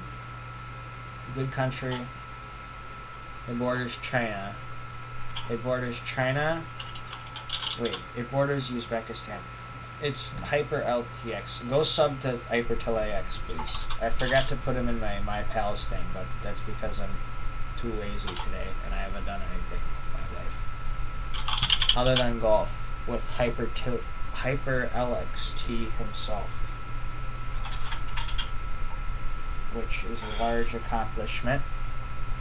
Speaker 1: a good country. It borders China. It borders China. Wait, it borders Uzbekistan. It's Hyper LTX. Go sub to Hyper LAX, please. I forgot to put him in my My Pals thing, but that's because I'm too lazy today and I haven't done anything in my life. Other than golf with Hyper, Hyper LXT himself. Which is a large accomplishment.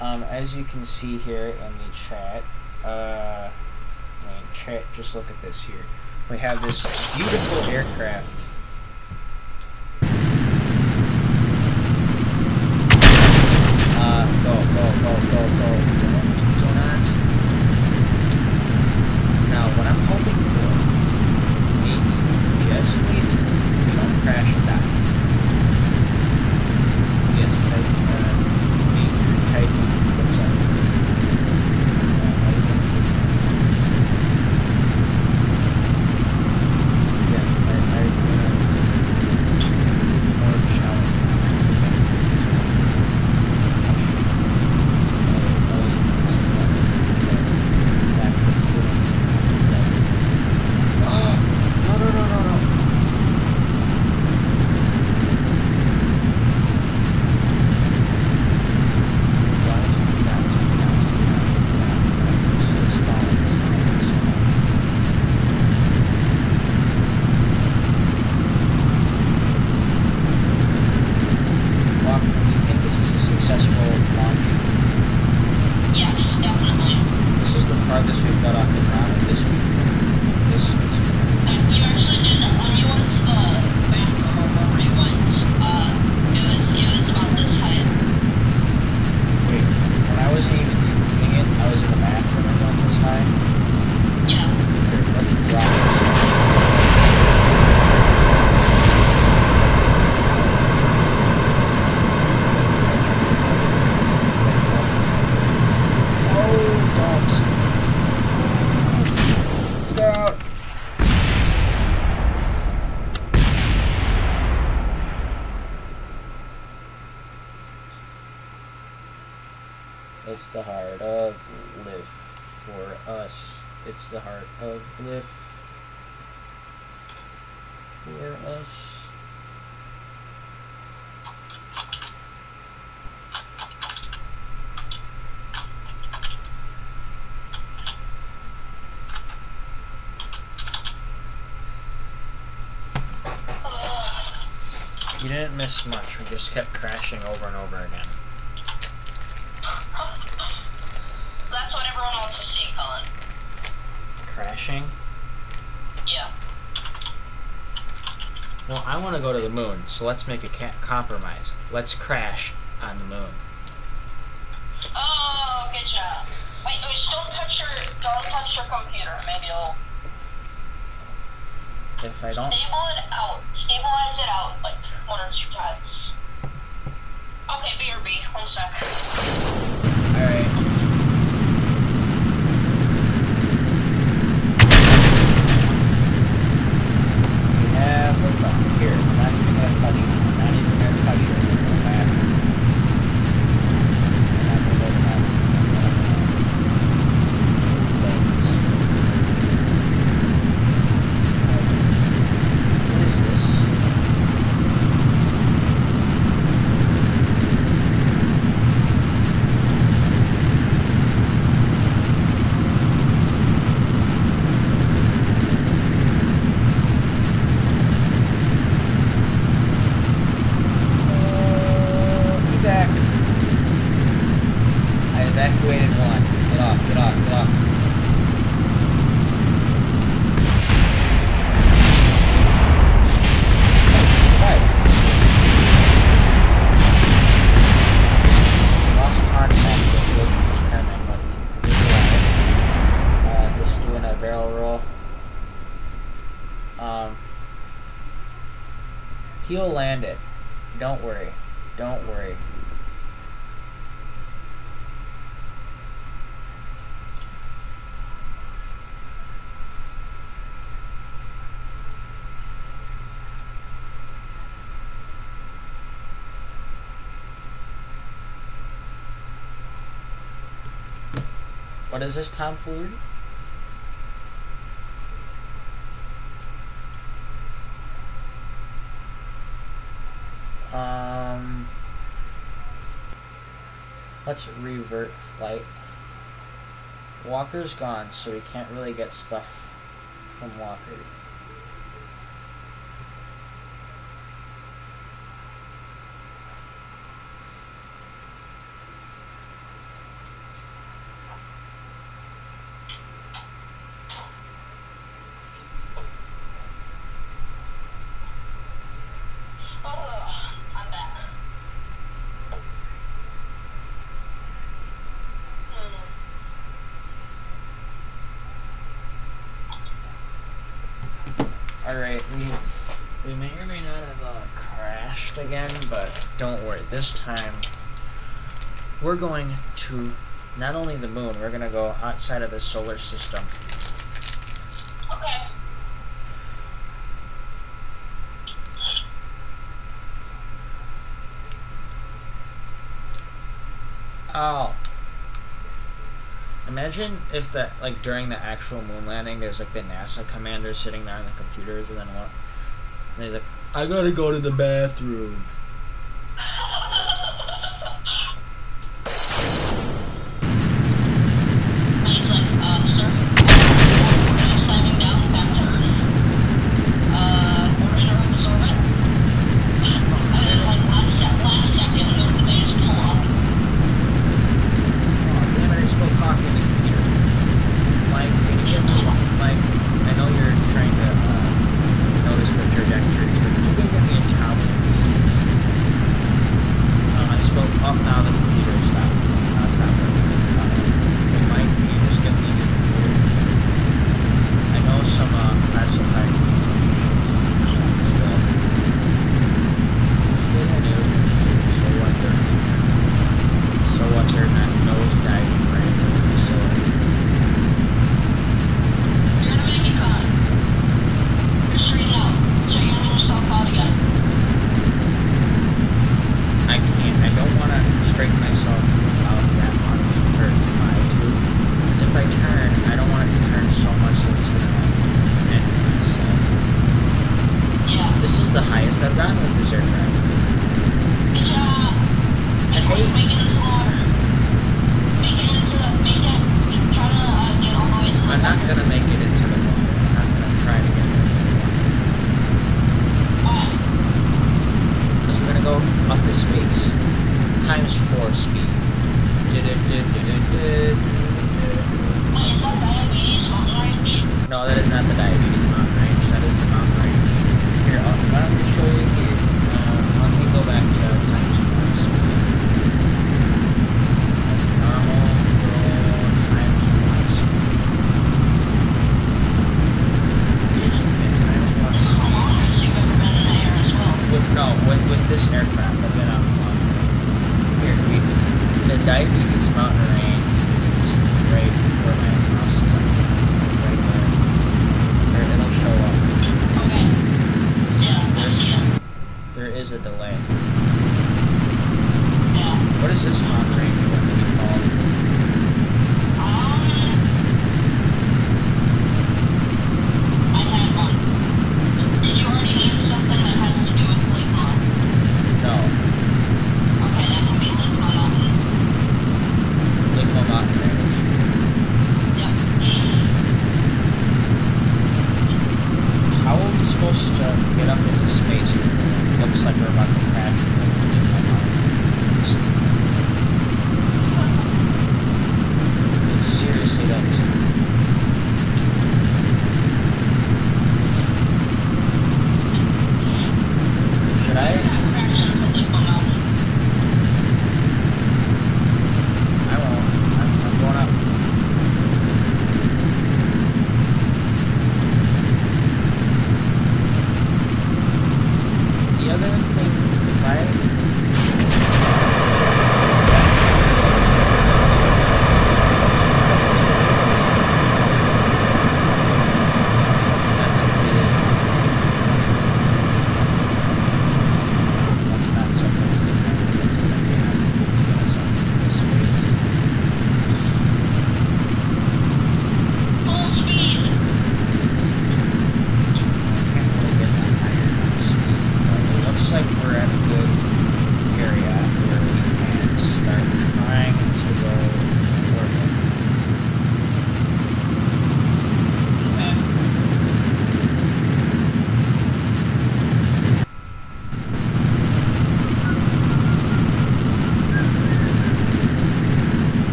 Speaker 1: Um, as you can see here in the chat, uh, I mean, chat, just look at this here. We have this beautiful aircraft go, go, go, go, go. Don't, do not. Now, what I'm hoping for, maybe, just maybe, we don't crash miss much. We just kept crashing over and over again.
Speaker 2: That's what everyone wants to see, Colin.
Speaker 1: Crashing?
Speaker 2: Yeah.
Speaker 1: Well, I want to go to the moon, so let's make a ca- compromise. Let's crash on the moon.
Speaker 2: Oh, good job. Wait, wait, don't touch your don't touch your computer. Maybe it'll
Speaker 1: If I don't,
Speaker 2: stable it out. Stabilize it out like one or two times. Okay, BRB. One sec.
Speaker 1: will land it. Don't worry. Don't worry. What is this tomfoolery? Let's revert flight. Walker's gone, so we can't really get stuff from Walker. Alright, we, we may or may not have uh, crashed again, but don't worry. This time, we're going to not only the moon, we're going to go outside of the solar system. imagine if that like during the actual moon landing, there's like the NASA commander sitting there on the computers, and then what? And he's like, "I gotta go to the bathroom."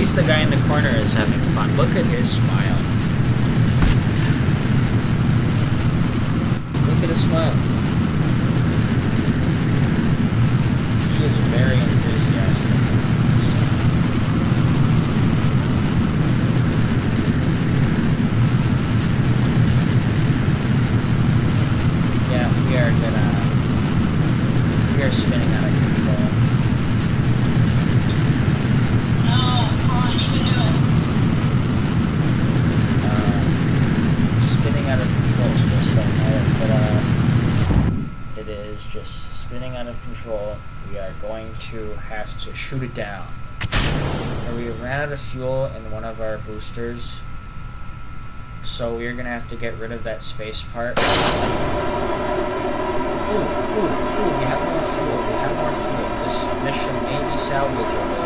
Speaker 1: Least the guy in the corner is having fun. Look at his smile. Look at his smile. He is very enthusiastic about this. Yeah, we are gonna. We are spinning out of control.
Speaker 2: No, come on, you can do it.
Speaker 1: uh, spinning out of control, just like I but uh, it is just spinning out of control. We are going to have to shoot it down. And we ran out of fuel in one of our boosters, so we're gonna have to get rid of that space part. Ooh, ooh, ooh, we have more fuel, we have more fuel. This mission may be salvageable.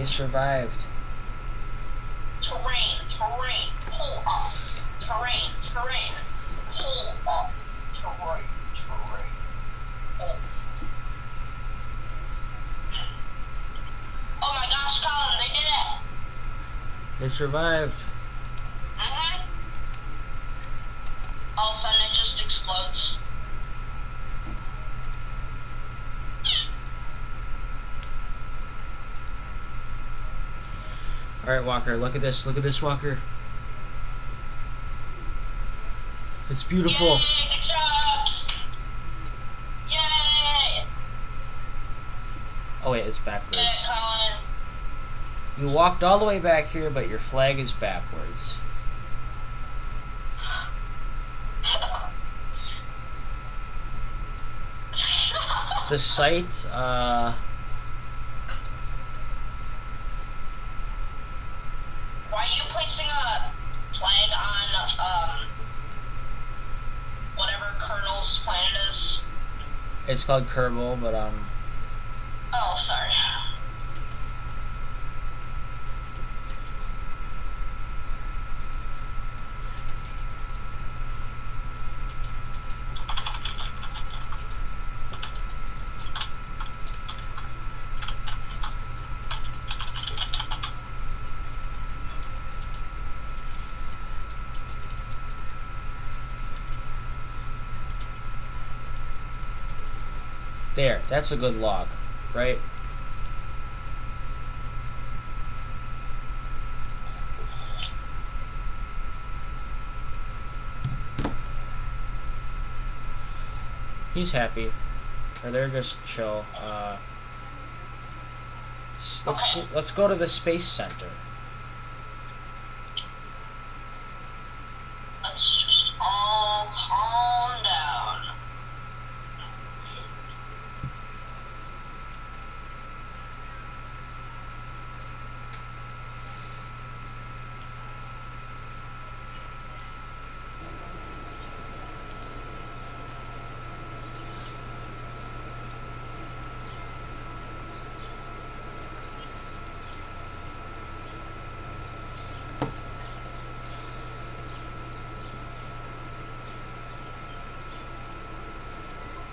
Speaker 1: They survived.
Speaker 2: Terrain, terrain, pull up. Terrain, terrain, pull up. Terrain, terrain, pull. Oh my gosh, Colin, they did it.
Speaker 1: They survived.
Speaker 2: Mm-hmm. All of a sudden it just explodes.
Speaker 1: Alright, Walker, look at this. Look at this, Walker. It's beautiful.
Speaker 2: Yay, good job. Yay.
Speaker 1: Oh, wait, it's backwards.
Speaker 2: Colin.
Speaker 1: You walked all the way back here, but your flag is backwards. (laughs) The site, uh.
Speaker 2: Why are you placing a flag on um whatever Colonel's planet is?
Speaker 1: It's called Kerbal, but, um.
Speaker 2: Oh, sorry.
Speaker 1: That's a good log, right? He's happy. Or they're just chill. Uh, let's go, let's go to the space center.
Speaker 2: Let's just all calm down.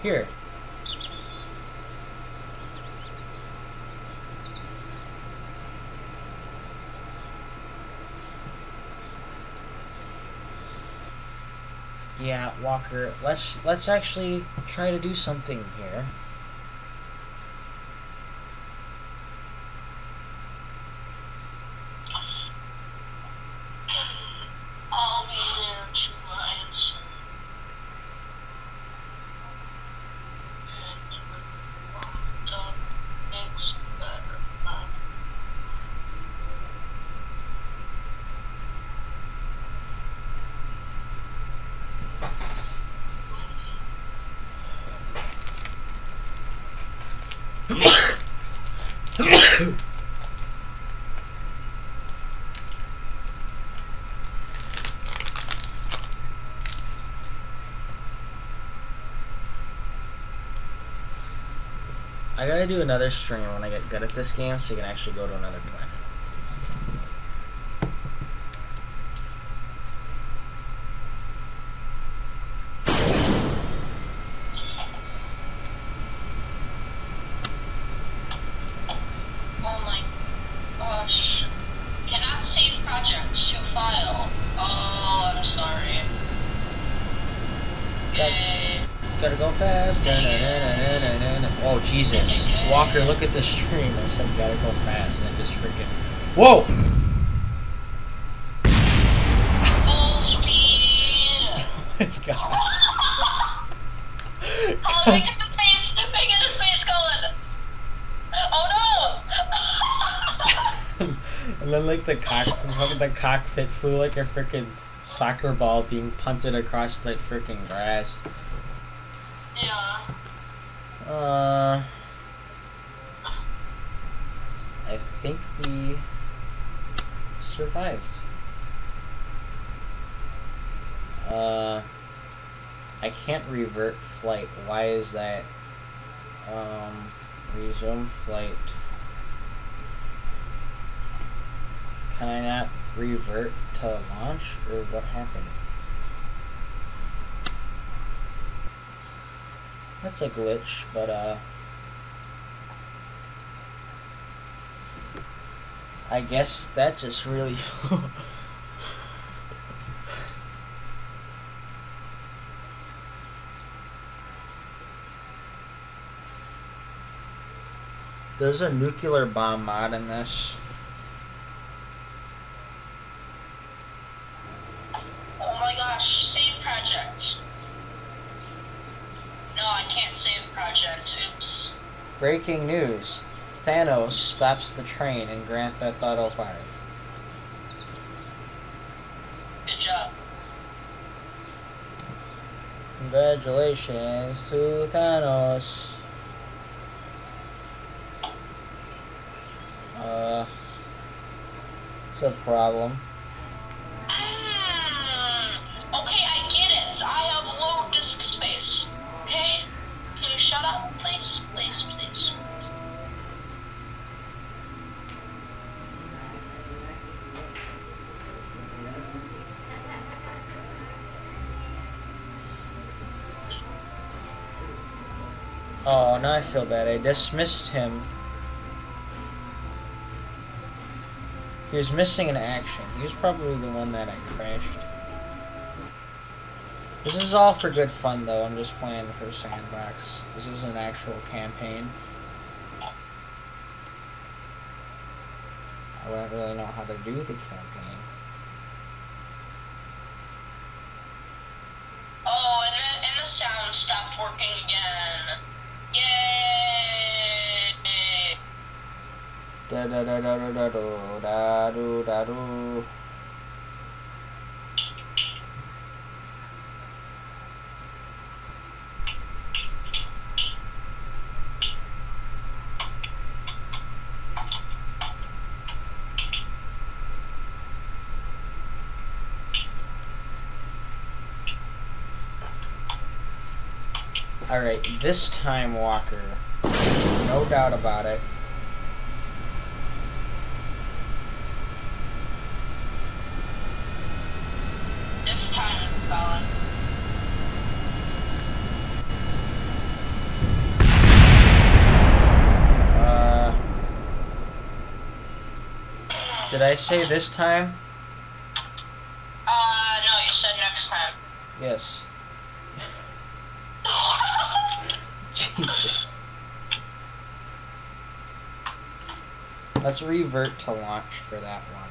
Speaker 1: Here. Yeah, Walker, let's let's actually try to do something here.
Speaker 2: I'll be there to answer. And when the next better.
Speaker 1: I gotta do another stream when I get good at this game so you can actually go to another planet.
Speaker 2: Oh my gosh. Cannot save projects to file. Oh, I'm sorry.
Speaker 1: Got-
Speaker 2: Yay.
Speaker 1: Gotta go fast. Da-na-na-na-na-na-na. Oh Jesus, Walker, look at the said gotta go fast, and just freaking. Whoa!
Speaker 2: Full speed. (laughs)
Speaker 1: Oh my God.
Speaker 2: Oh, make it to space. Make it to space going. Oh no. (laughs)
Speaker 1: and then like the cock, the cockpit flew like a freaking soccer ball being punted across the freaking grass.
Speaker 2: yeah.
Speaker 1: Uh, I think we survived. Uh, I can't revert flight. Why is that? Um, resume flight. Can I not revert to launch, or what happened? That's a glitch, but uh. I guess that just really. (laughs) There's a nuclear bomb mod in this.
Speaker 2: Oh my gosh. Save project. No, I can't save project. Oops.
Speaker 1: Breaking news. Thanos stops the train in Grand Theft Auto 5.
Speaker 2: Good job.
Speaker 1: Congratulations to Thanos. Uh, it's a problem. Oh, now I feel bad. I dismissed him. He was missing an action. He was probably the one that I crashed. This is all for good fun, though. I'm just playing for Sandbox. This is an actual campaign. I don't really know how to do the campaign.
Speaker 2: Oh, and the, and the sound stopped working again.
Speaker 1: Da da da da da da do da do da do. Alright, this time, Walker. No doubt about it.
Speaker 2: This time, Colin.
Speaker 1: Uh, did I say this time?
Speaker 2: Uh, no, you said next time.
Speaker 1: Yes. (laughs) Jesus. Let's revert to launch for that one.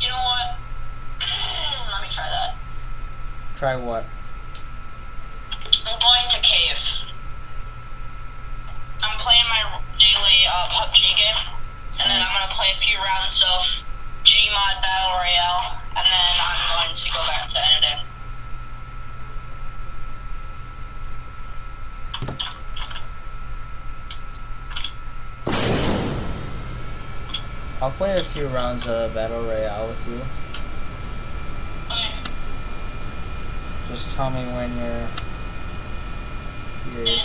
Speaker 2: You know what? Let me try that.
Speaker 1: Try what?
Speaker 2: I'm going to cave. I'm playing my daily uh, PUBG game, and then I'm gonna play a few rounds of Gmod Battle Royale, and then I'm going to go back to editing.
Speaker 1: I'll play a few rounds of Battle Royale with you.
Speaker 2: Okay.
Speaker 1: Just tell me when you're here.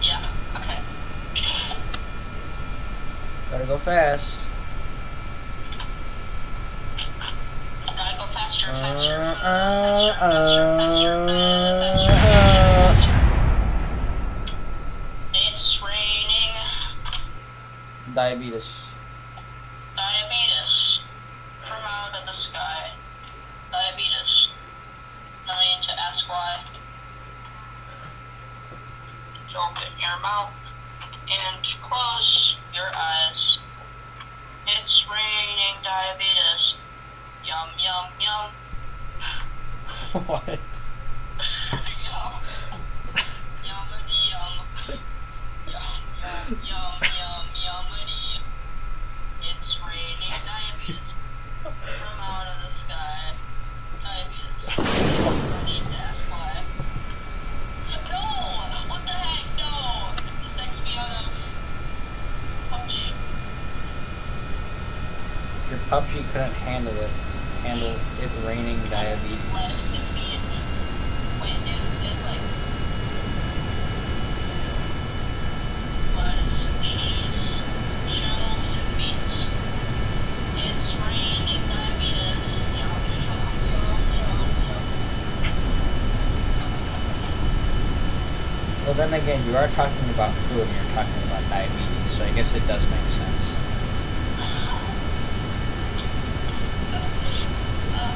Speaker 2: Yeah. Okay.
Speaker 1: Gotta go fast.
Speaker 2: Gotta go faster,
Speaker 1: Uh,
Speaker 2: faster,
Speaker 1: uh,
Speaker 2: faster, faster,
Speaker 1: uh,
Speaker 2: faster,
Speaker 1: uh.
Speaker 2: faster, faster. It's raining.
Speaker 1: Diabetes
Speaker 2: from out of the sky. Diabetes. No need to ask why. So open your mouth and close your eyes. It's raining diabetes. Yum yum yum.
Speaker 1: what?
Speaker 2: Yum. Yummity yum. Yum yum yum yum yummity. It's raining diabetes from out of the sky. Diabetes. No need to ask why. No! What the heck? No! This takes me out of PUBG.
Speaker 1: Your PUBG couldn't handle it. Handle it raining diabetes.
Speaker 2: Lettuce and meat. Wait, is is like lettuce, cheese, shells, and meat. It's raining diabetes. Yum yum yum yum yum.
Speaker 1: Well, then again, you are talking about food and you're talking about diabetes, so I guess it does make sense.
Speaker 2: Uh,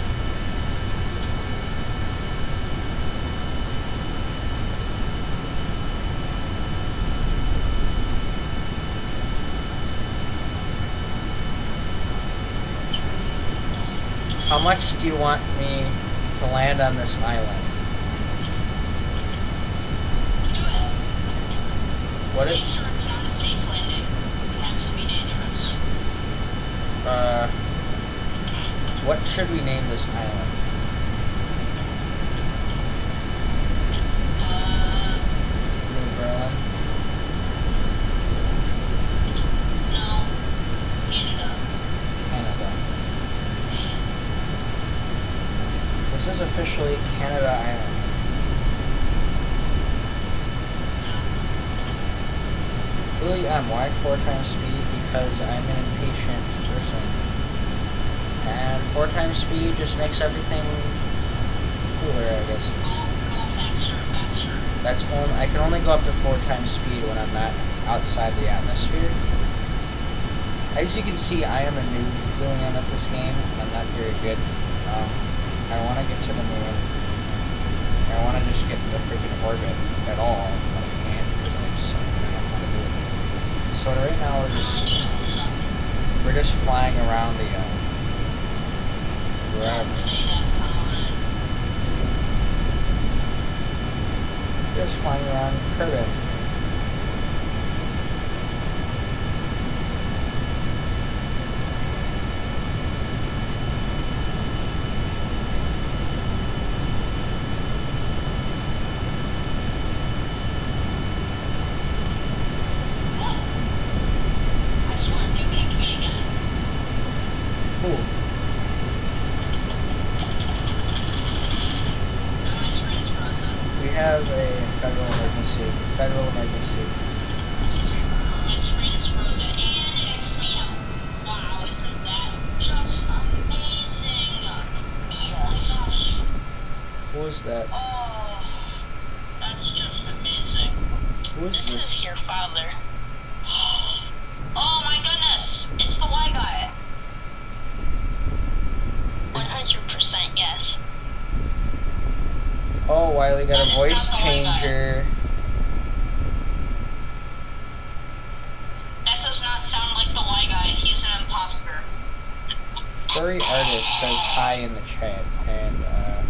Speaker 1: How much do you want me to land on this island?
Speaker 2: do it.
Speaker 1: What
Speaker 2: Make
Speaker 1: it?
Speaker 2: sure it's not a safe landing. It has to be dangerous.
Speaker 1: Uh, what should we name this island?
Speaker 2: Uh,
Speaker 1: New Berlin.
Speaker 2: no. Canada.
Speaker 1: Canada. This officially Canada Island. Really, um, why four times speed? Because I'm an impatient person. And four times speed just makes everything cooler, I guess. That's only I can only go up to four times speed when I'm not outside the atmosphere. As you can see, I am a noob going on at this game. I'm not very good. Um, I want to get to the moon. I want to just get in the freaking orbit at all, but I can't because suck. I don't how to do it. So right now we're just we're just flying around the uh,
Speaker 2: Don't
Speaker 1: wherever. Just flying around Kerbin.
Speaker 2: I swear, you kicked me again.
Speaker 1: Cool.
Speaker 2: Now my screen's frozen.
Speaker 1: We have a federal emergency. Federal emergency.
Speaker 2: My screen's frozen and it X me out. Wow, isn't that just amazing? Yes.
Speaker 1: Who is that?
Speaker 2: Oh, that's just amazing.
Speaker 1: Who is
Speaker 2: This
Speaker 1: this?
Speaker 2: is your father. Oh my goodness! It's the Y guy. One hundred percent yes.
Speaker 1: Oh, Wiley got
Speaker 2: That
Speaker 1: a
Speaker 2: is
Speaker 1: voice
Speaker 2: not the one guy.
Speaker 1: changer.
Speaker 2: That does not sound like the Y guy. He's an imposter.
Speaker 1: Furry artist says hi in the chat, and uh,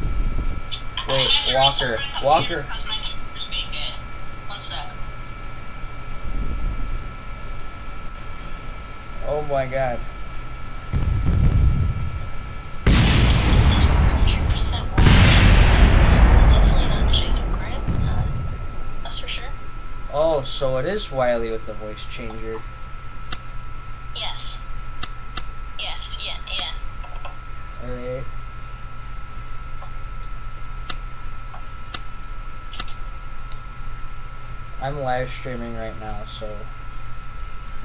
Speaker 2: I
Speaker 1: wait,
Speaker 2: have to
Speaker 1: Walker,
Speaker 2: restart my computer
Speaker 1: Walker.
Speaker 2: Because my computer's being gay. One sec.
Speaker 1: Oh my God.
Speaker 2: This is 100% Y. Definitely not Jacob Grant. Uh, that's for sure.
Speaker 1: Oh, Wiley with the voice changer.
Speaker 2: Yes. Yes. Yeah. Yeah.
Speaker 1: Alright. I'm live streaming right now, so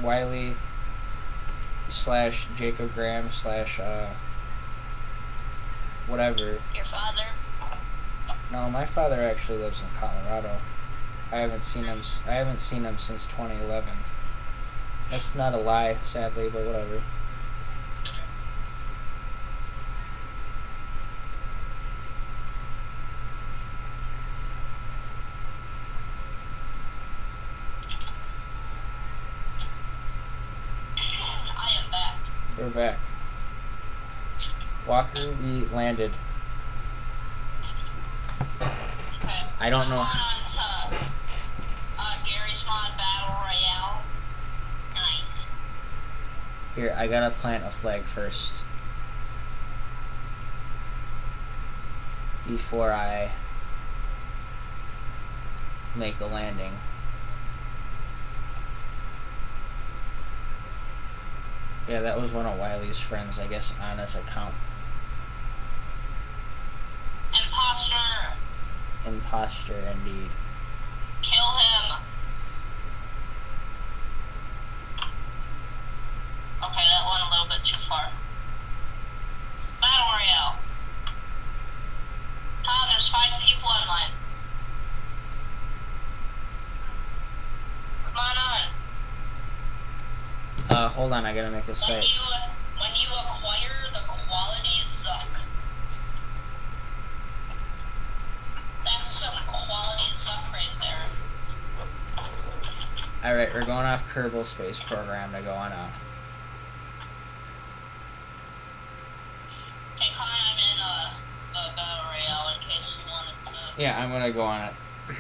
Speaker 1: Wiley slash Jacob Graham slash uh whatever.
Speaker 2: Your father.
Speaker 1: No, my father actually lives in Colorado. I haven't seen him. I haven't seen him since 2011. That's not a lie, sadly, but whatever.
Speaker 2: I am back.
Speaker 1: We're back. Walker, we landed. I don't know. Here, I gotta plant a flag first. Before I make a landing. Yeah, that was one of Wiley's friends, I guess, on his account.
Speaker 2: Imposter.
Speaker 1: Imposter, indeed.
Speaker 2: Kill him. Okay, that went a little bit too far. Battle Royale. Ah, there's five people online. Come on on.
Speaker 1: Hold on, I gotta make a
Speaker 2: When you when you acquire the quality zuck. That's some quality zuck right there.
Speaker 1: Alright, we're going off Kerbal Space Program to go on a.
Speaker 2: Hey, I'm in uh, the battle royale in case you wanted to.
Speaker 1: Yeah, I'm gonna go on it.
Speaker 2: Okay.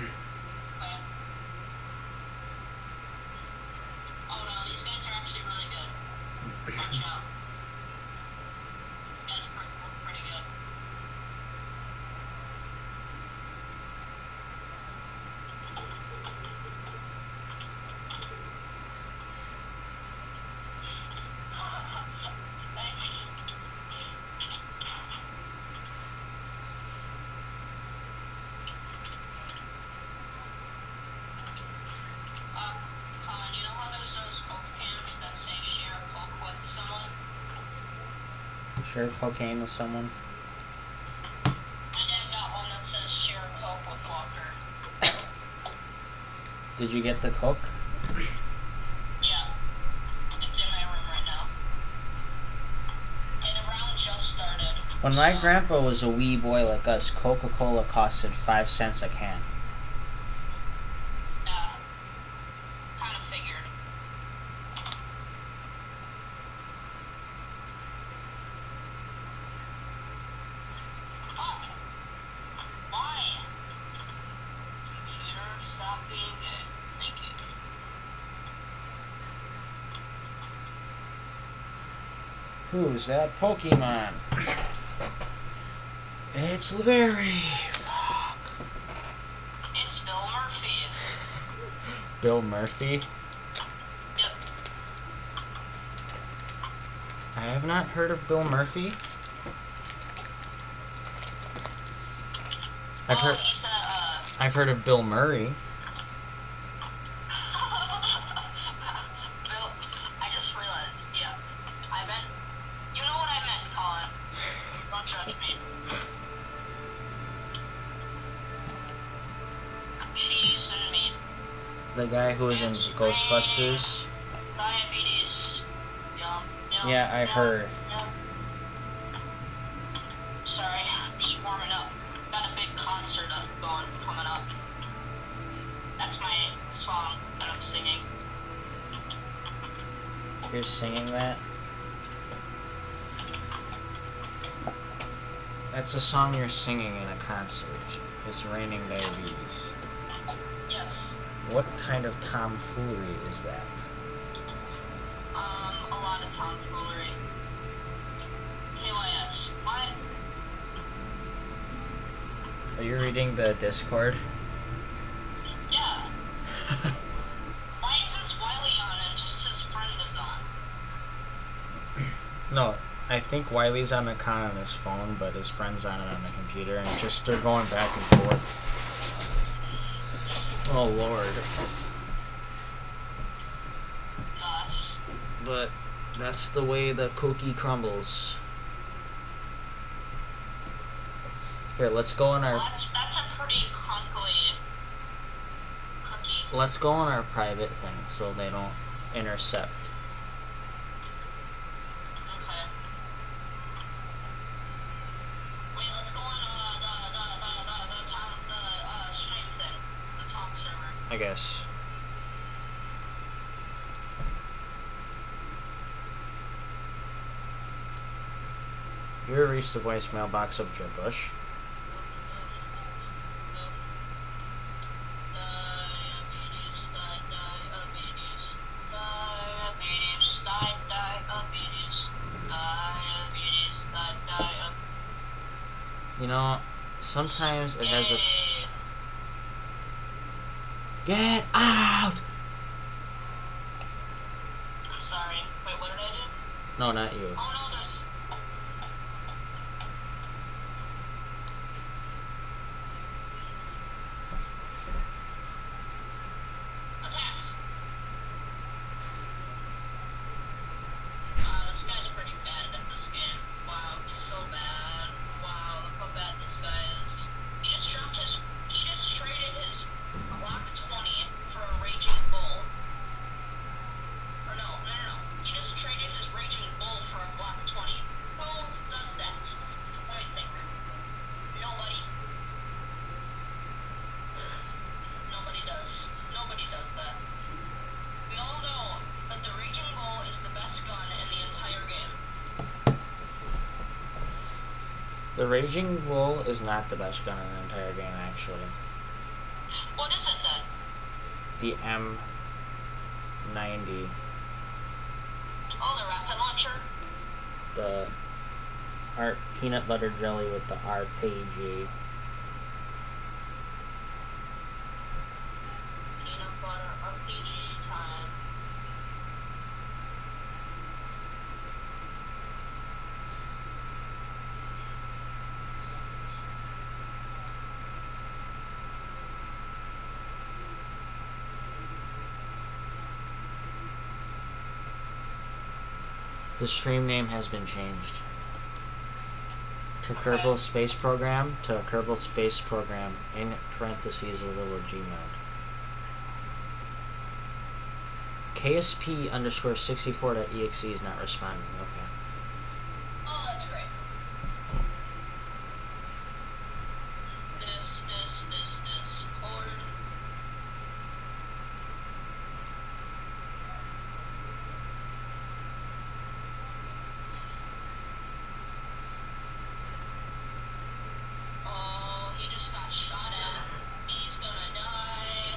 Speaker 2: Oh no, these guys are actually really good. Watch out. You guys pre- look pretty good. Thanks.
Speaker 1: Share cocaine with someone?
Speaker 2: My got one that says (coughs) share coke with Walker.
Speaker 1: Did you get the coke?
Speaker 2: Yeah. It's in my room right now. And the round just started.
Speaker 1: When my
Speaker 2: um,
Speaker 1: grandpa was a wee boy like us, Coca Cola costed five cents a can.
Speaker 2: Yeah. Kind of figured. Fuck. Why? Computer, stop being good. Thank you.
Speaker 1: Who's that Pokemon? It's Larry. Fuck.
Speaker 2: It's Bill Murphy. (laughs)
Speaker 1: Bill Murphy.
Speaker 2: Yep.
Speaker 1: I have not heard of Bill Murphy. I've heard
Speaker 2: uh,
Speaker 1: I've heard of Bill Murray. Guy who was in Ghostbusters.
Speaker 2: Diabetes. Yum, yum,
Speaker 1: Yeah, I
Speaker 2: yum,
Speaker 1: heard.
Speaker 2: Sorry, I'm just warming up. Got a big concert up going coming up. That's my song that I'm singing.
Speaker 1: You're singing that? That's a song you're singing in a concert. It's raining diabetes.
Speaker 2: Yes.
Speaker 1: What kind of tomfoolery is that?
Speaker 2: Um, a lot of tomfoolery. KYS. What?
Speaker 1: Are you reading the Discord?
Speaker 2: Yeah. (laughs) Why isn't Wiley on and just his friend is on?
Speaker 1: No, I think Wiley's on the con on his phone, but his friend's on it on the computer, and just they're going back and forth. Oh lord.
Speaker 2: Gosh.
Speaker 1: But that's the way the cookie crumbles. Here, let's go on
Speaker 2: Well,
Speaker 1: our
Speaker 2: that's, that's a pretty crunkly cookie.
Speaker 1: let's go on our private thing so they don't intercept.
Speaker 2: The
Speaker 1: voicemail box of Joe Bush? You know, sometimes it has a get out.
Speaker 2: I'm sorry. Wait, what did I do?
Speaker 1: No, not you.
Speaker 2: Oh no, there's. Attack! Wow, this guy's pretty bad at this game. Wow, he's so bad. Wow, look how bad this guy is. He just dropped his. He just traded his Glock 20 for a Raging Bull. Or no, no, no, no. He just traded his Raging Bull for a Glock 20. Who does that? Let me think. Nobody. Nobody does. Nobody does that. We all know that the Raging Bull is the best gun in the entire game.
Speaker 1: The Raging Bull is not the best gun in the entire game, actually.
Speaker 2: What is it then?
Speaker 1: The M90,
Speaker 2: Oh, the rocket launcher?
Speaker 1: the art peanut butter jelly with the RPG.
Speaker 2: Peanut butter RPG time.
Speaker 1: The stream name has been changed. to Kerbal Space Program to Kerbal Space Program in parentheses a little gmod. KSP underscore 64.exe is not responding.
Speaker 2: Oh, that's great. This, this, this, this, cord. Oh, he just got shot at. He's gonna die.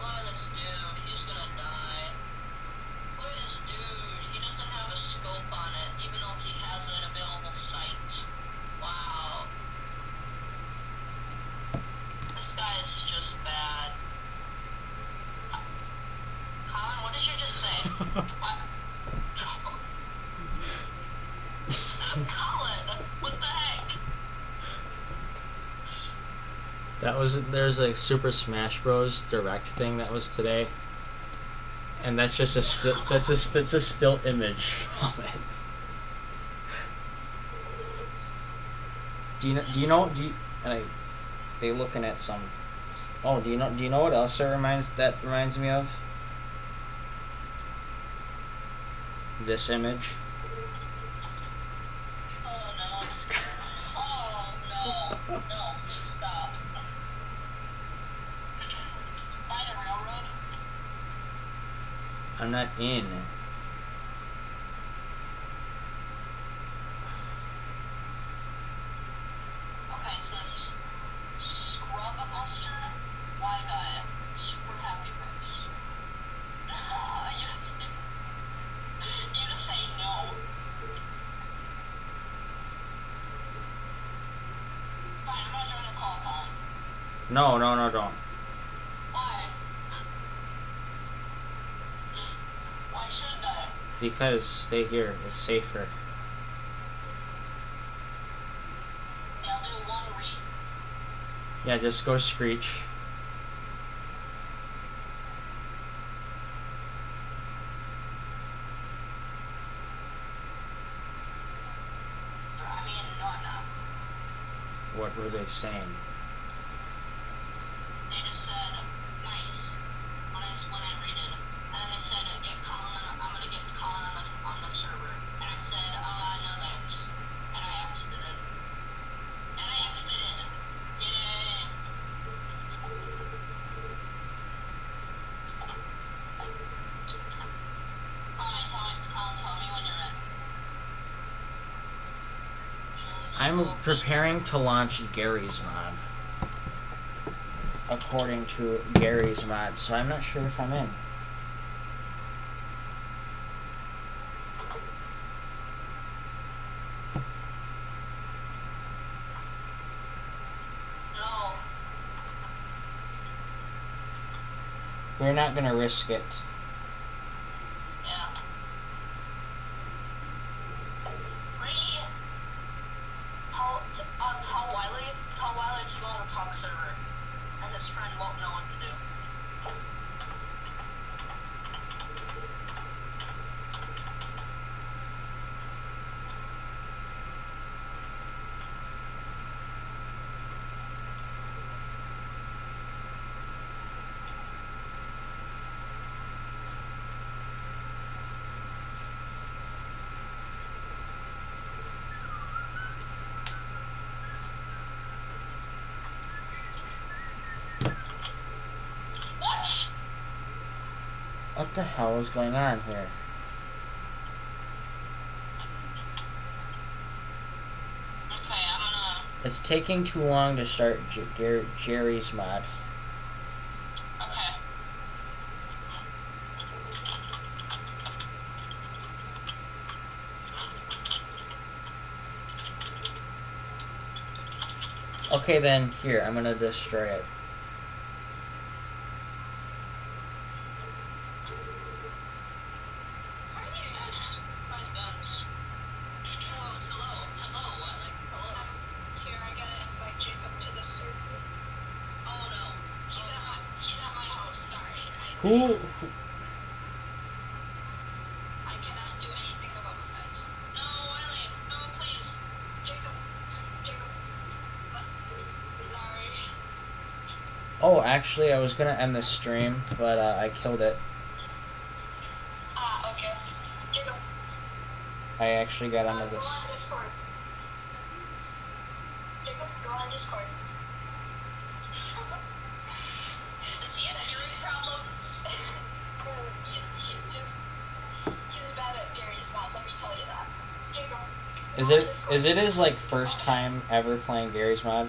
Speaker 2: Look at this dude. He's gonna die. Look at this dude. He doesn't have a scope on it, even though he has an available sight. Wow. This guy is just bad. Colin, what did you just say? what? Colin, what the heck?
Speaker 1: That was there's a Super Smash Bros. Direct thing that was today, and that's just a still that's a that's a still image (laughs) from it. Do you know? Do you know? Do you, and I, they looking at some. Oh, do you know? Do you know what else reminds that reminds me of? This image. In.
Speaker 2: Okay, says scrub mustard, Y guy, super happy. (laughs) You just say no. Fine, I'm gonna join the call, Colin.
Speaker 1: No, no, no, don't.
Speaker 2: Why? Why shouldn't I?
Speaker 1: Because stay here. It's safer.
Speaker 2: Yeah,
Speaker 1: just go screech. What were they saying?
Speaker 2: They just said nice when I when I read it, and then they said get Colin. On the, I'm gonna get Colin on the on the server, and I said uh no thanks, and I exited, and I exited. Yay! Colin, tell me, Colin, tell me when you're in.
Speaker 1: I'm preparing to launch Garry's mod. According to Garry's mod, so I'm not sure if I'm in.
Speaker 2: No.
Speaker 1: We're not gonna risk it.
Speaker 2: Yeah. Brady, tell, t- uh, tell Wiley, tell Wiley to go on the talk server, and his friend won't know what to do. What?
Speaker 1: What the hell is going on here?
Speaker 2: Okay, I'm gonna.
Speaker 1: It's taking too long to start Garry's mod.
Speaker 2: Okay.
Speaker 1: Okay, then here I'm gonna destroy it.
Speaker 2: actually, I was gonna end this stream, but uh, I killed it.
Speaker 3: Ah, uh, okay. Giggle.
Speaker 2: I actually got under
Speaker 3: uh,
Speaker 2: this.
Speaker 3: Go on Discord. Giggle, go on Discord. Is he problems? (laughs) he's, he's just, he's bad at let me tell you that.
Speaker 2: Is it, is it his, like, first time ever playing Garry's Mod?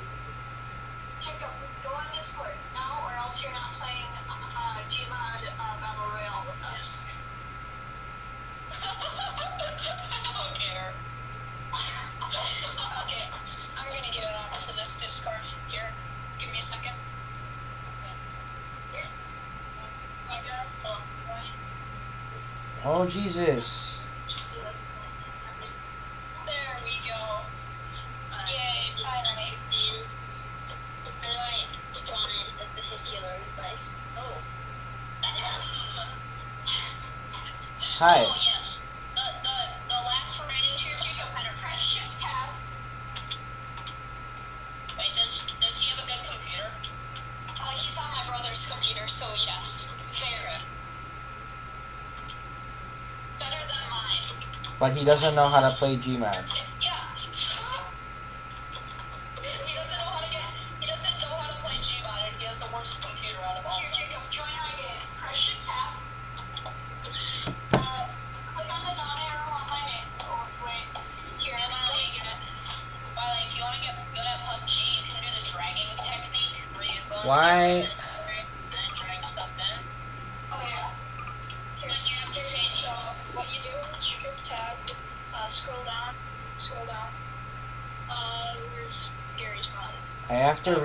Speaker 2: Jesus. but he doesn't know how to play gmod.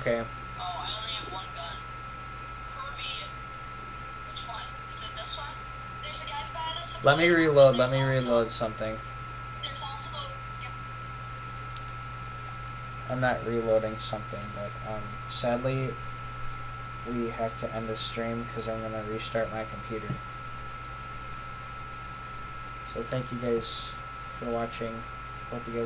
Speaker 3: Okay. Oh, I only have one gun. Kirby. Which one? Is it this one? There's a guy by the
Speaker 2: Let me reload.
Speaker 3: There's
Speaker 2: Let
Speaker 3: me
Speaker 2: reload something.
Speaker 3: There's also. A...
Speaker 2: I'm not reloading something, but um, sadly,
Speaker 1: we have to end the stream because I'm gonna restart my computer. So thank you guys for watching. Hope you guys.